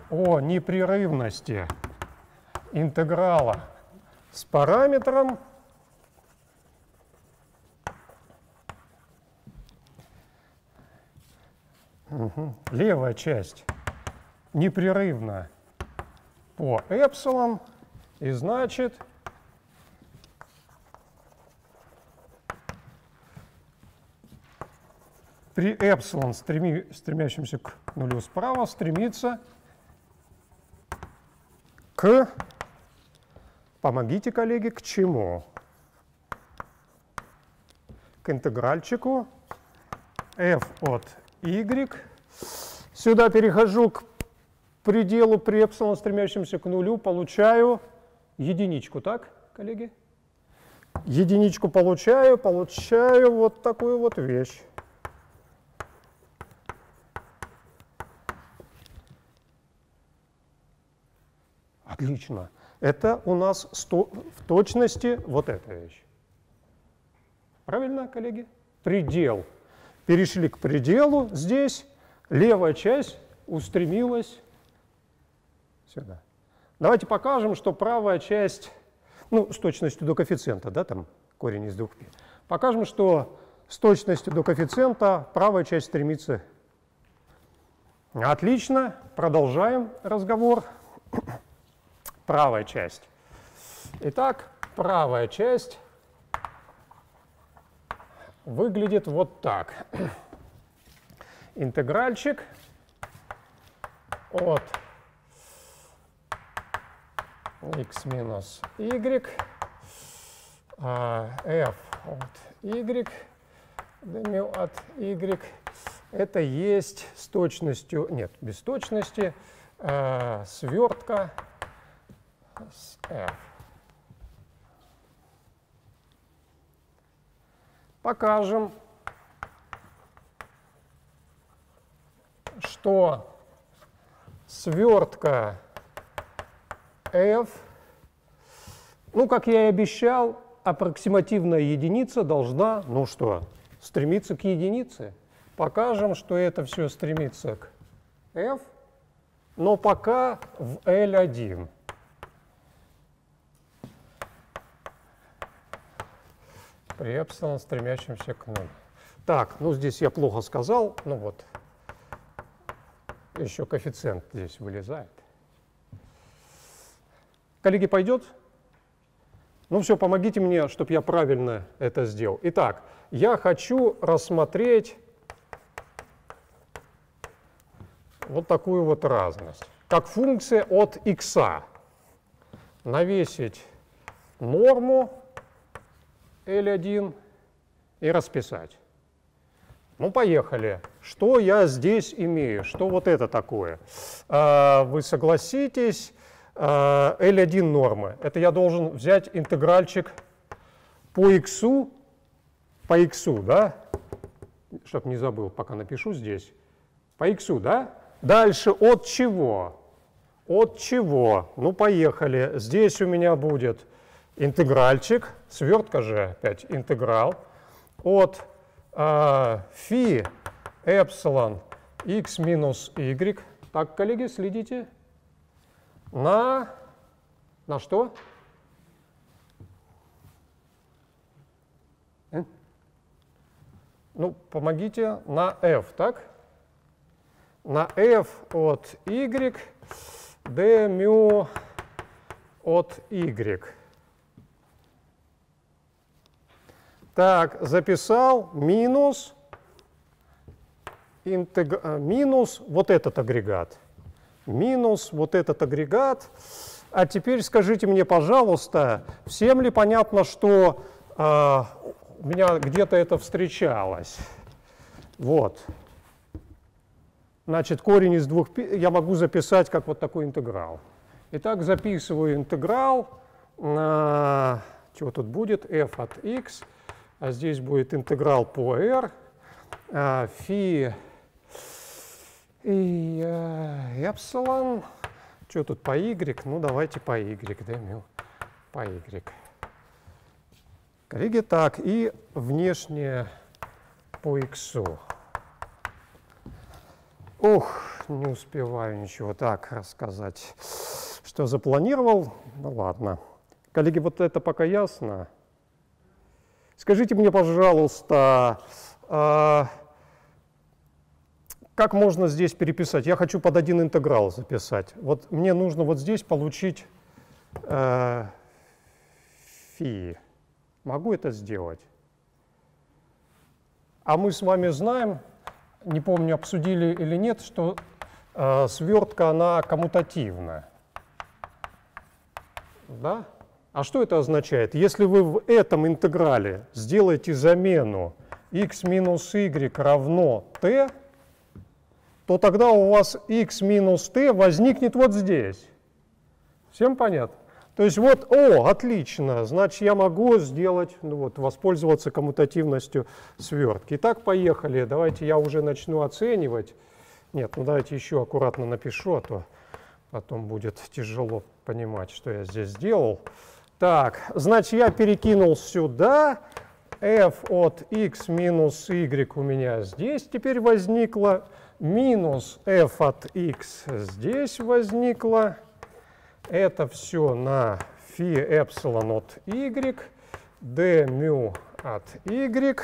о непрерывности интеграла с параметром. Левая часть непрерывно по эпсилон, и значит при эпсилон, стреми, стремящемся к нулю справа, стремится к, помогите, коллеги, к чему? К интегральчику f от y. Сюда перехожу к пределу при эпсилон, стремящемся к нулю, получаю единичку, так, коллеги? Единичку получаю, получаю вот такую вот вещь. Отлично. Это у нас сто, в точности вот эта вещь. Правильно, коллеги? Предел перешли к пределу здесь, левая часть устремилась сюда. Давайте покажем, что правая часть, ну, с точностью до коэффициента, да, там корень из двух пи. Покажем, что с точностью до коэффициента правая часть стремится. Отлично, продолжаем разговор. правая часть. Итак, правая часть выглядит вот так. интегральчик от x минус y, а, f от y, dμ от y, это есть с точностью, нет, без точности, э, свертка с f. Покажем, что свертка f, ну, как я и обещал, аппроксимативная единица должна, ну что, стремиться к единице. Покажем, что это все стремится к f, но пока в L1. При эпсилон, стремящемся к нулю. Так, ну здесь я плохо сказал, ну вот, еще коэффициент здесь вылезает. Коллеги, пойдет? Ну все, помогите мне, чтобы я правильно это сделал. Итак, я хочу рассмотреть вот такую вот разность. Как функция от x. Навесить норму L1 и расписать. Ну, поехали. Что я здесь имею? Что вот это такое? А, вы согласитесь, L1 нормы. Это я должен взять интегральчик по x, по x, да? Чтоб не забыл, пока напишу здесь. По x, да? Дальше от чего? От чего? Ну, поехали. Здесь у меня будет интегральчик, свертка же опять интеграл, от а, фи эпсилон x минус y. Так, коллеги, следите. На, на что? Ну, помогите, на f, так? На f от y, d μ от y. Так, записал минус. Э, минус вот этот агрегат. Минус вот этот агрегат. А теперь скажите мне, пожалуйста, всем ли понятно, что э, у меня где-то это встречалось? Вот. Значит, корень из двух я могу записать как вот такой интеграл. Итак, записываю интеграл. Э, чего тут будет? f от x а здесь будет интеграл по r, а, фи и э, эпсилон. Что тут по y? Ну, давайте по y, да, мю, по y. Коллеги, так, и внешнее по x. Ух, не успеваю ничего так рассказать. Что запланировал? Ну ладно. Коллеги, вот это пока ясно. Скажите мне, пожалуйста, а, как можно здесь переписать? Я хочу под один интеграл записать. Вот мне нужно вот здесь получить э. Могу это сделать? А мы с вами знаем, не помню, обсудили или нет, что э, свертка, она коммутативна. Да? А что это означает? Если вы в этом интеграле сделаете замену x минус y равно t, то тогда у вас x минус t возникнет вот здесь. Всем понятно? То есть вот, о, отлично, значит я могу сделать, ну вот, воспользоваться коммутативностью свертки. Итак, поехали, давайте я уже начну оценивать. Нет, ну давайте еще аккуратно напишу, а то потом будет тяжело понимать, что я здесь сделал. Так, значит, я перекинул сюда. f от x минус y у меня здесь теперь возникло. Минус f от x здесь возникло. Это все на фи эпсилон от y. d μ от y.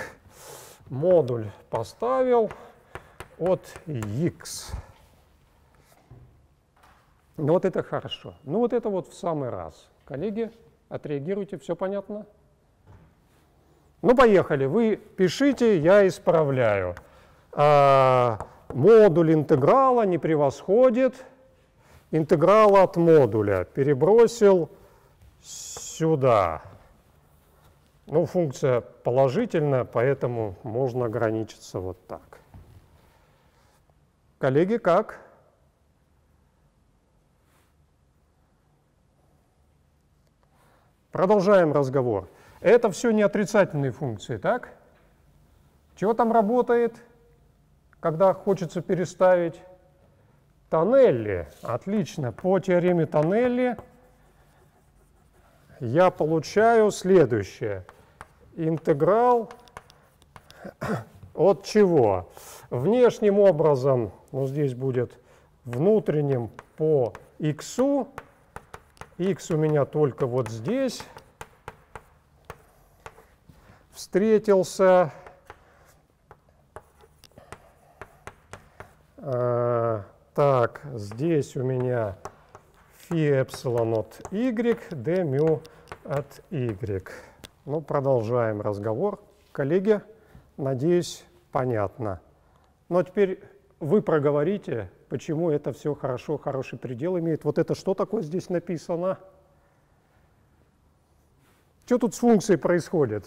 Модуль поставил от x. Ну вот это хорошо. Ну вот это вот в самый раз. Коллеги, Отреагируйте, все понятно? Ну, поехали. Вы пишите, я исправляю. Модуль интеграла не превосходит интеграл от модуля. Перебросил сюда. Ну, функция положительная, поэтому можно ограничиться вот так. Коллеги, как? Продолжаем разговор. Это все не отрицательные функции, так? Чего там работает, когда хочется переставить? Тоннелли. Отлично. По теореме Тоннелли я получаю следующее. Интеграл от чего? Внешним образом, ну здесь будет внутренним по x. x у меня только вот здесь. Встретился так, здесь у меня фи эпсилон от y, d мю от y. Ну, продолжаем разговор. Коллеги, надеюсь, понятно. Но теперь вы проговорите, почему это все хорошо, хороший предел имеет. Вот это что такое здесь написано? Что тут с функцией происходит?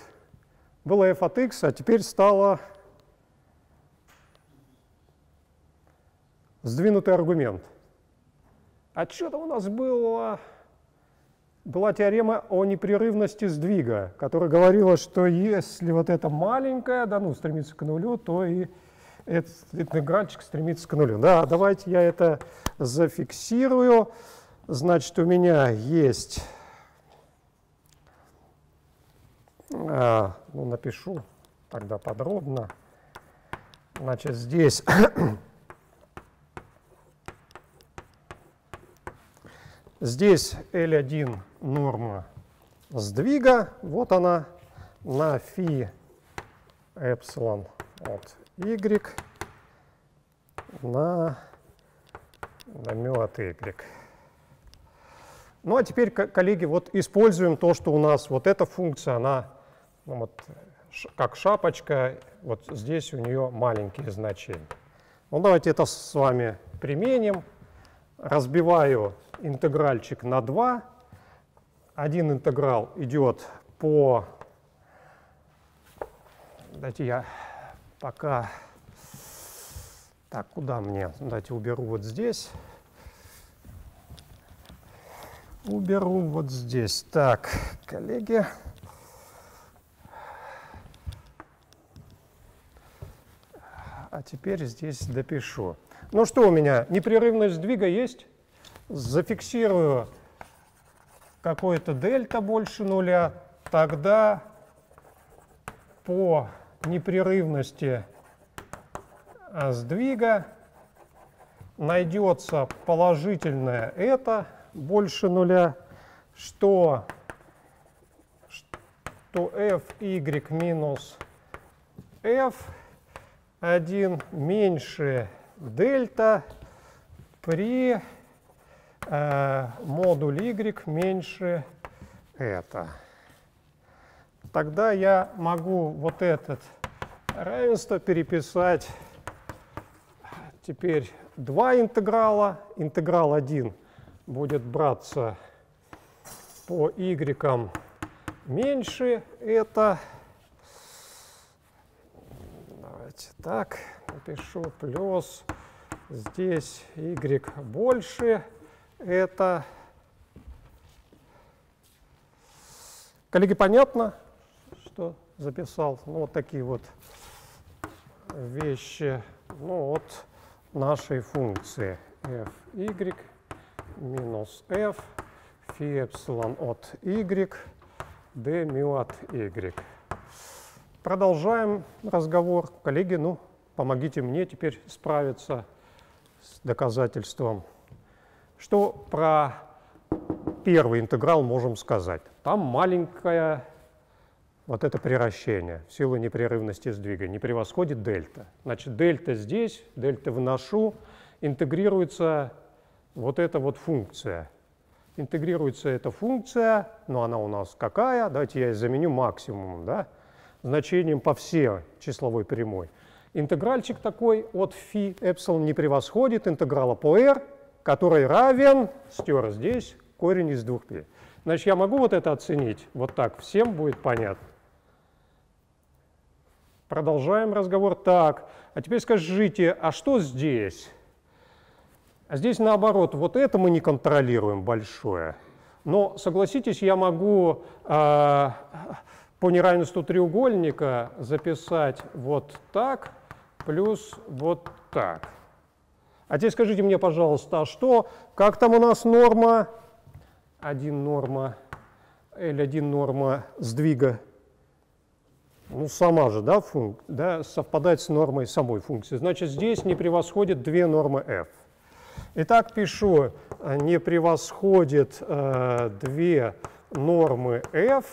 Было f от x, а теперь стало сдвинутый аргумент. А что-то у нас было, была теорема о непрерывности сдвига, которая говорила, что если вот это маленькое, да, ну, стремится к нулю, то и этот интегральчик стремится к нулю. Да, давайте я это зафиксирую. Значит, у меня есть, а, ну, напишу тогда подробно. Значит, здесь Здесь L1 норма сдвига, вот она на фи эпсилон от y на, на μ от y. Ну а теперь, коллеги, вот используем то, что у нас вот эта функция, она ну, вот, как шапочка, вот здесь у нее маленькие значения. Ну давайте это с вами применим. Разбиваю интегральчик на 2. Один интеграл идет по... Дайте я пока... Так, куда мне? Давайте уберу вот здесь. Уберу вот здесь. Так, коллеги. А теперь здесь допишу. Ну что у меня, непрерывность сдвига есть? Зафиксирую какое-то дельта больше нуля, тогда по непрерывности а, сдвига найдется положительное это больше нуля, что, что fy минус f1 меньше дельта при э, модуль y меньше это. Тогда я могу вот этот равенство переписать теперь два интеграла. Интеграл 1 будет браться по y меньше это. Давайте так напишу плюс здесь y больше это... Коллеги, понятно, что записал? Ну, вот такие вот вещи, ну, от нашей функции f y минус f фи эпсилон от y d мю от y. Продолжаем разговор. Коллеги, ну, помогите мне теперь справиться с доказательством что про первый интеграл можем сказать? Там маленькое вот это приращение в силу непрерывности сдвига не превосходит дельта. Значит, дельта здесь, дельта выношу, интегрируется вот эта вот функция. Интегрируется эта функция, но она у нас какая? Давайте я заменю максимумом, да? значением по всей числовой прямой. Интегральчик такой от φ эпсилон не превосходит интеграла по r, который равен, стер здесь, корень из 2π. Значит, я могу вот это оценить? Вот так, всем будет понятно. Продолжаем разговор. Так, а теперь скажите, а что здесь? А здесь наоборот, вот это мы не контролируем большое. Но согласитесь, я могу э, по неравенству треугольника записать вот так плюс вот так. А теперь скажите мне, пожалуйста, а что, как там у нас норма? 1 норма, L1 норма сдвига ну, сама же, да, функ, да, совпадает с нормой самой функции. Значит, здесь не превосходит две нормы f. Итак, пишу, э, не превосходит э, две нормы f.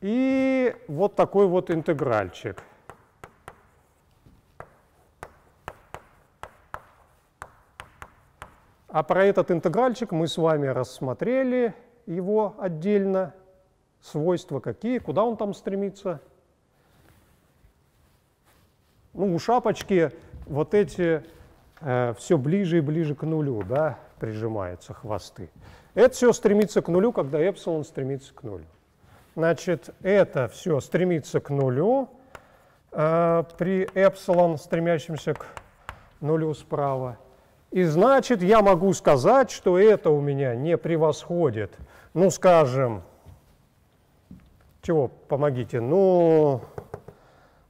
И вот такой вот интегральчик. А про этот интегральчик мы с вами рассмотрели его отдельно свойства какие, куда он там стремится. Ну, у шапочки вот эти э, все ближе и ближе к нулю, да, прижимаются хвосты. Это все стремится к нулю, когда эпсилон стремится к нулю. Значит, это все стремится к нулю э, при эпсилон, стремящемся к нулю справа. И значит, я могу сказать, что это у меня не превосходит, ну, скажем, чего, помогите? Ну,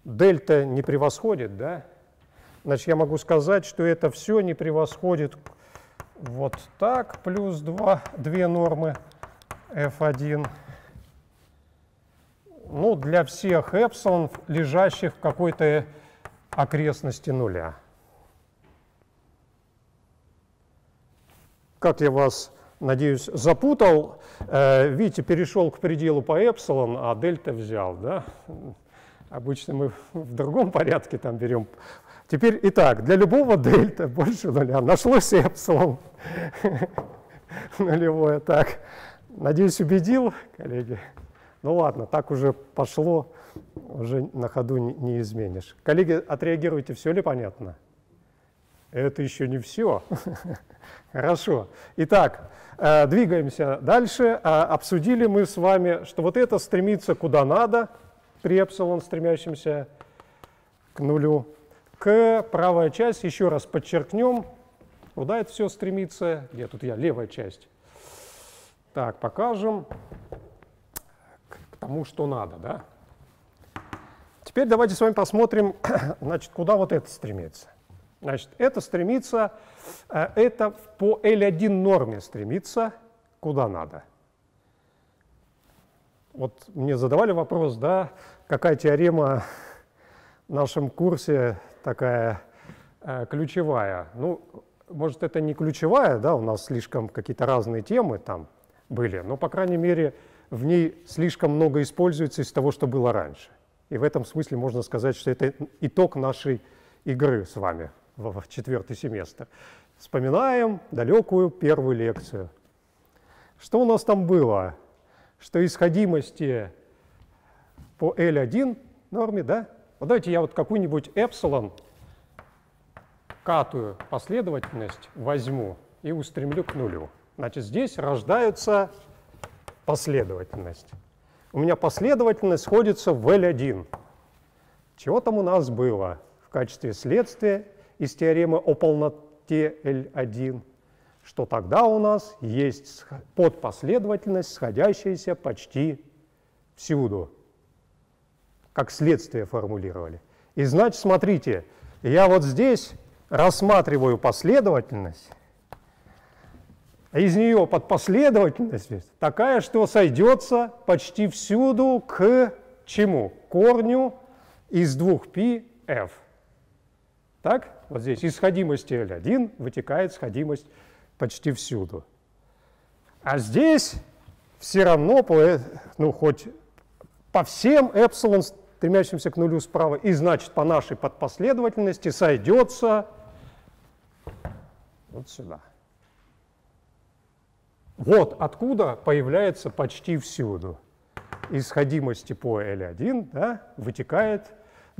дельта не превосходит, да? Значит, я могу сказать, что это все не превосходит вот так, плюс 2, две нормы f1. Ну, для всех эпсилон, лежащих в какой-то окрестности нуля. Как я вас надеюсь, запутал. Э, видите, перешел к пределу по эпсилон, а дельта взял. Да? Обычно мы в другом порядке там берем. Теперь, итак, для любого дельта больше нуля нашлось эпсилон нулевое. Так, надеюсь, убедил, коллеги? Ну ладно, так уже пошло, уже на ходу не, не изменишь. Коллеги, отреагируйте, все ли понятно? Это еще не все. Хорошо. Итак, э, двигаемся дальше. Э, обсудили мы с вами, что вот это стремится куда надо при эпсилон, стремящемся к нулю. К правая часть, еще раз подчеркнем, куда это все стремится. Где тут я? Левая часть. Так, покажем к тому, что надо. Да? Теперь давайте с вами посмотрим, значит, куда вот это стремится. Значит, это стремится, э, это по L1 норме стремится куда надо. Вот мне задавали вопрос, да, какая теорема в нашем курсе такая э, ключевая. Ну, может, это не ключевая, да, у нас слишком какие-то разные темы там были, но, по крайней мере, в ней слишком много используется из того, что было раньше. И в этом смысле можно сказать, что это итог нашей игры с вами в четвертый семестр. Вспоминаем далекую первую лекцию. Что у нас там было? Что исходимости по L1 норме, да? Вот давайте я вот какую-нибудь эпсилон катую последовательность возьму и устремлю к нулю. Значит, здесь рождается последовательность. У меня последовательность сходится в L1. Чего там у нас было в качестве следствия из теоремы о полноте L1, что тогда у нас есть подпоследовательность, сходящаяся почти всюду, как следствие формулировали. И значит, смотрите, я вот здесь рассматриваю последовательность, а из нее подпоследовательность такая, что сойдется почти всюду к чему? Корню из двух π f. Так? Вот здесь из сходимости L1 вытекает сходимость почти всюду. А здесь все равно, по, ну, хоть по всем эпсилон, стремящимся к нулю справа, и значит по нашей подпоследовательности сойдется вот сюда. Вот откуда появляется почти всюду. из сходимости по L1 да, вытекает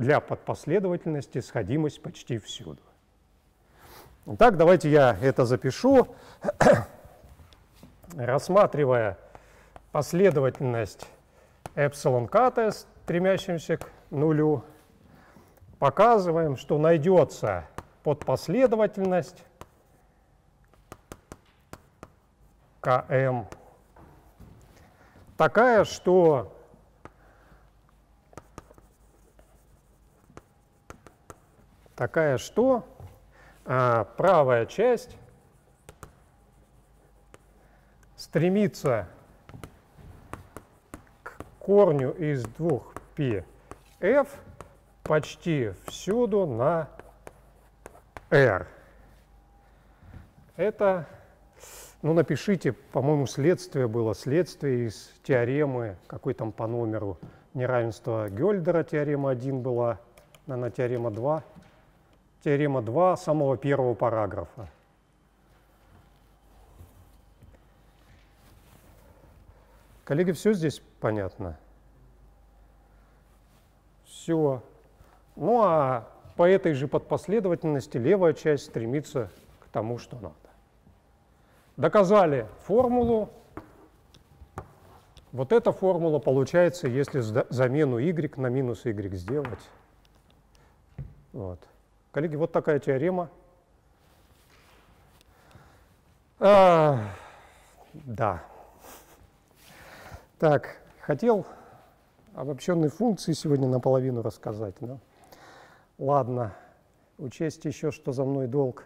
для подпоследовательности сходимость почти всюду. Итак, давайте я это запишу. Рассматривая последовательность эпсилон ката, стремящимся к нулю, показываем, что найдется подпоследовательность КМ такая, что такая, что а, правая часть стремится к корню из двух π f почти всюду на r. Это, ну напишите, по-моему, следствие было, следствие из теоремы, какой там по номеру, неравенства Гёльдера, теорема 1 была, наверное, теорема 2 теорема 2 самого первого параграфа. Коллеги, все здесь понятно? Все. Ну а по этой же подпоследовательности левая часть стремится к тому, что надо. Доказали формулу. Вот эта формула получается, если замену y на минус y сделать. Вот. Коллеги, вот такая теорема. А, да. Так, хотел обобщенные функции сегодня наполовину рассказать, но ладно, учесть еще, что за мной долг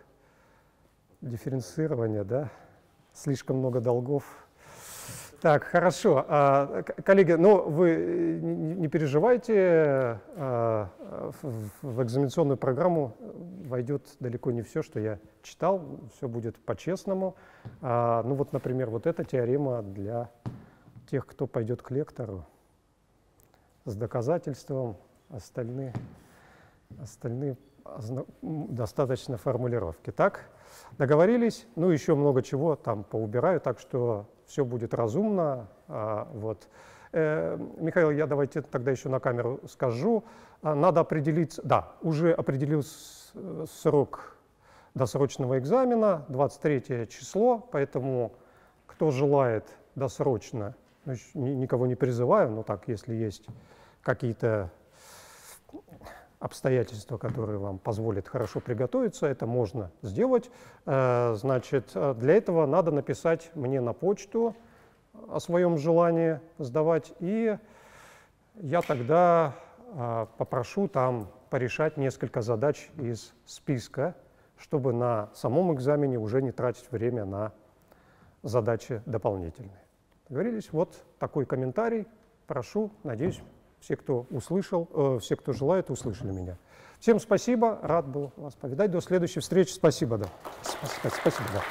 дифференцирования, да, слишком много долгов, так, хорошо. А, коллеги, ну вы не переживайте, а, в экзаменационную программу войдет далеко не все, что я читал, все будет по-честному. А, ну вот, например, вот эта теорема для тех, кто пойдет к лектору с доказательством, остальные, остальные достаточно формулировки. Так, договорились, ну еще много чего там поубираю, так что все будет разумно. А, вот. Э, Михаил, я давайте тогда еще на камеру скажу. А, надо определить, да, уже определил срок досрочного экзамена, 23 число, поэтому кто желает досрочно, ну, никого не призываю, но так, если есть какие-то обстоятельства, которые вам позволят хорошо приготовиться, это можно сделать. Э, значит, э, для этого надо написать мне на почту о своем желании сдавать, и я тогда э, попрошу там порешать несколько задач из списка, чтобы на самом экзамене уже не тратить время на задачи дополнительные. Договорились? Вот такой комментарий. Прошу, надеюсь, все, кто услышал, э, все, кто желает, услышали меня. Всем спасибо, рад был вас повидать. До следующей встречи. Спасибо, да. Спасибо, да.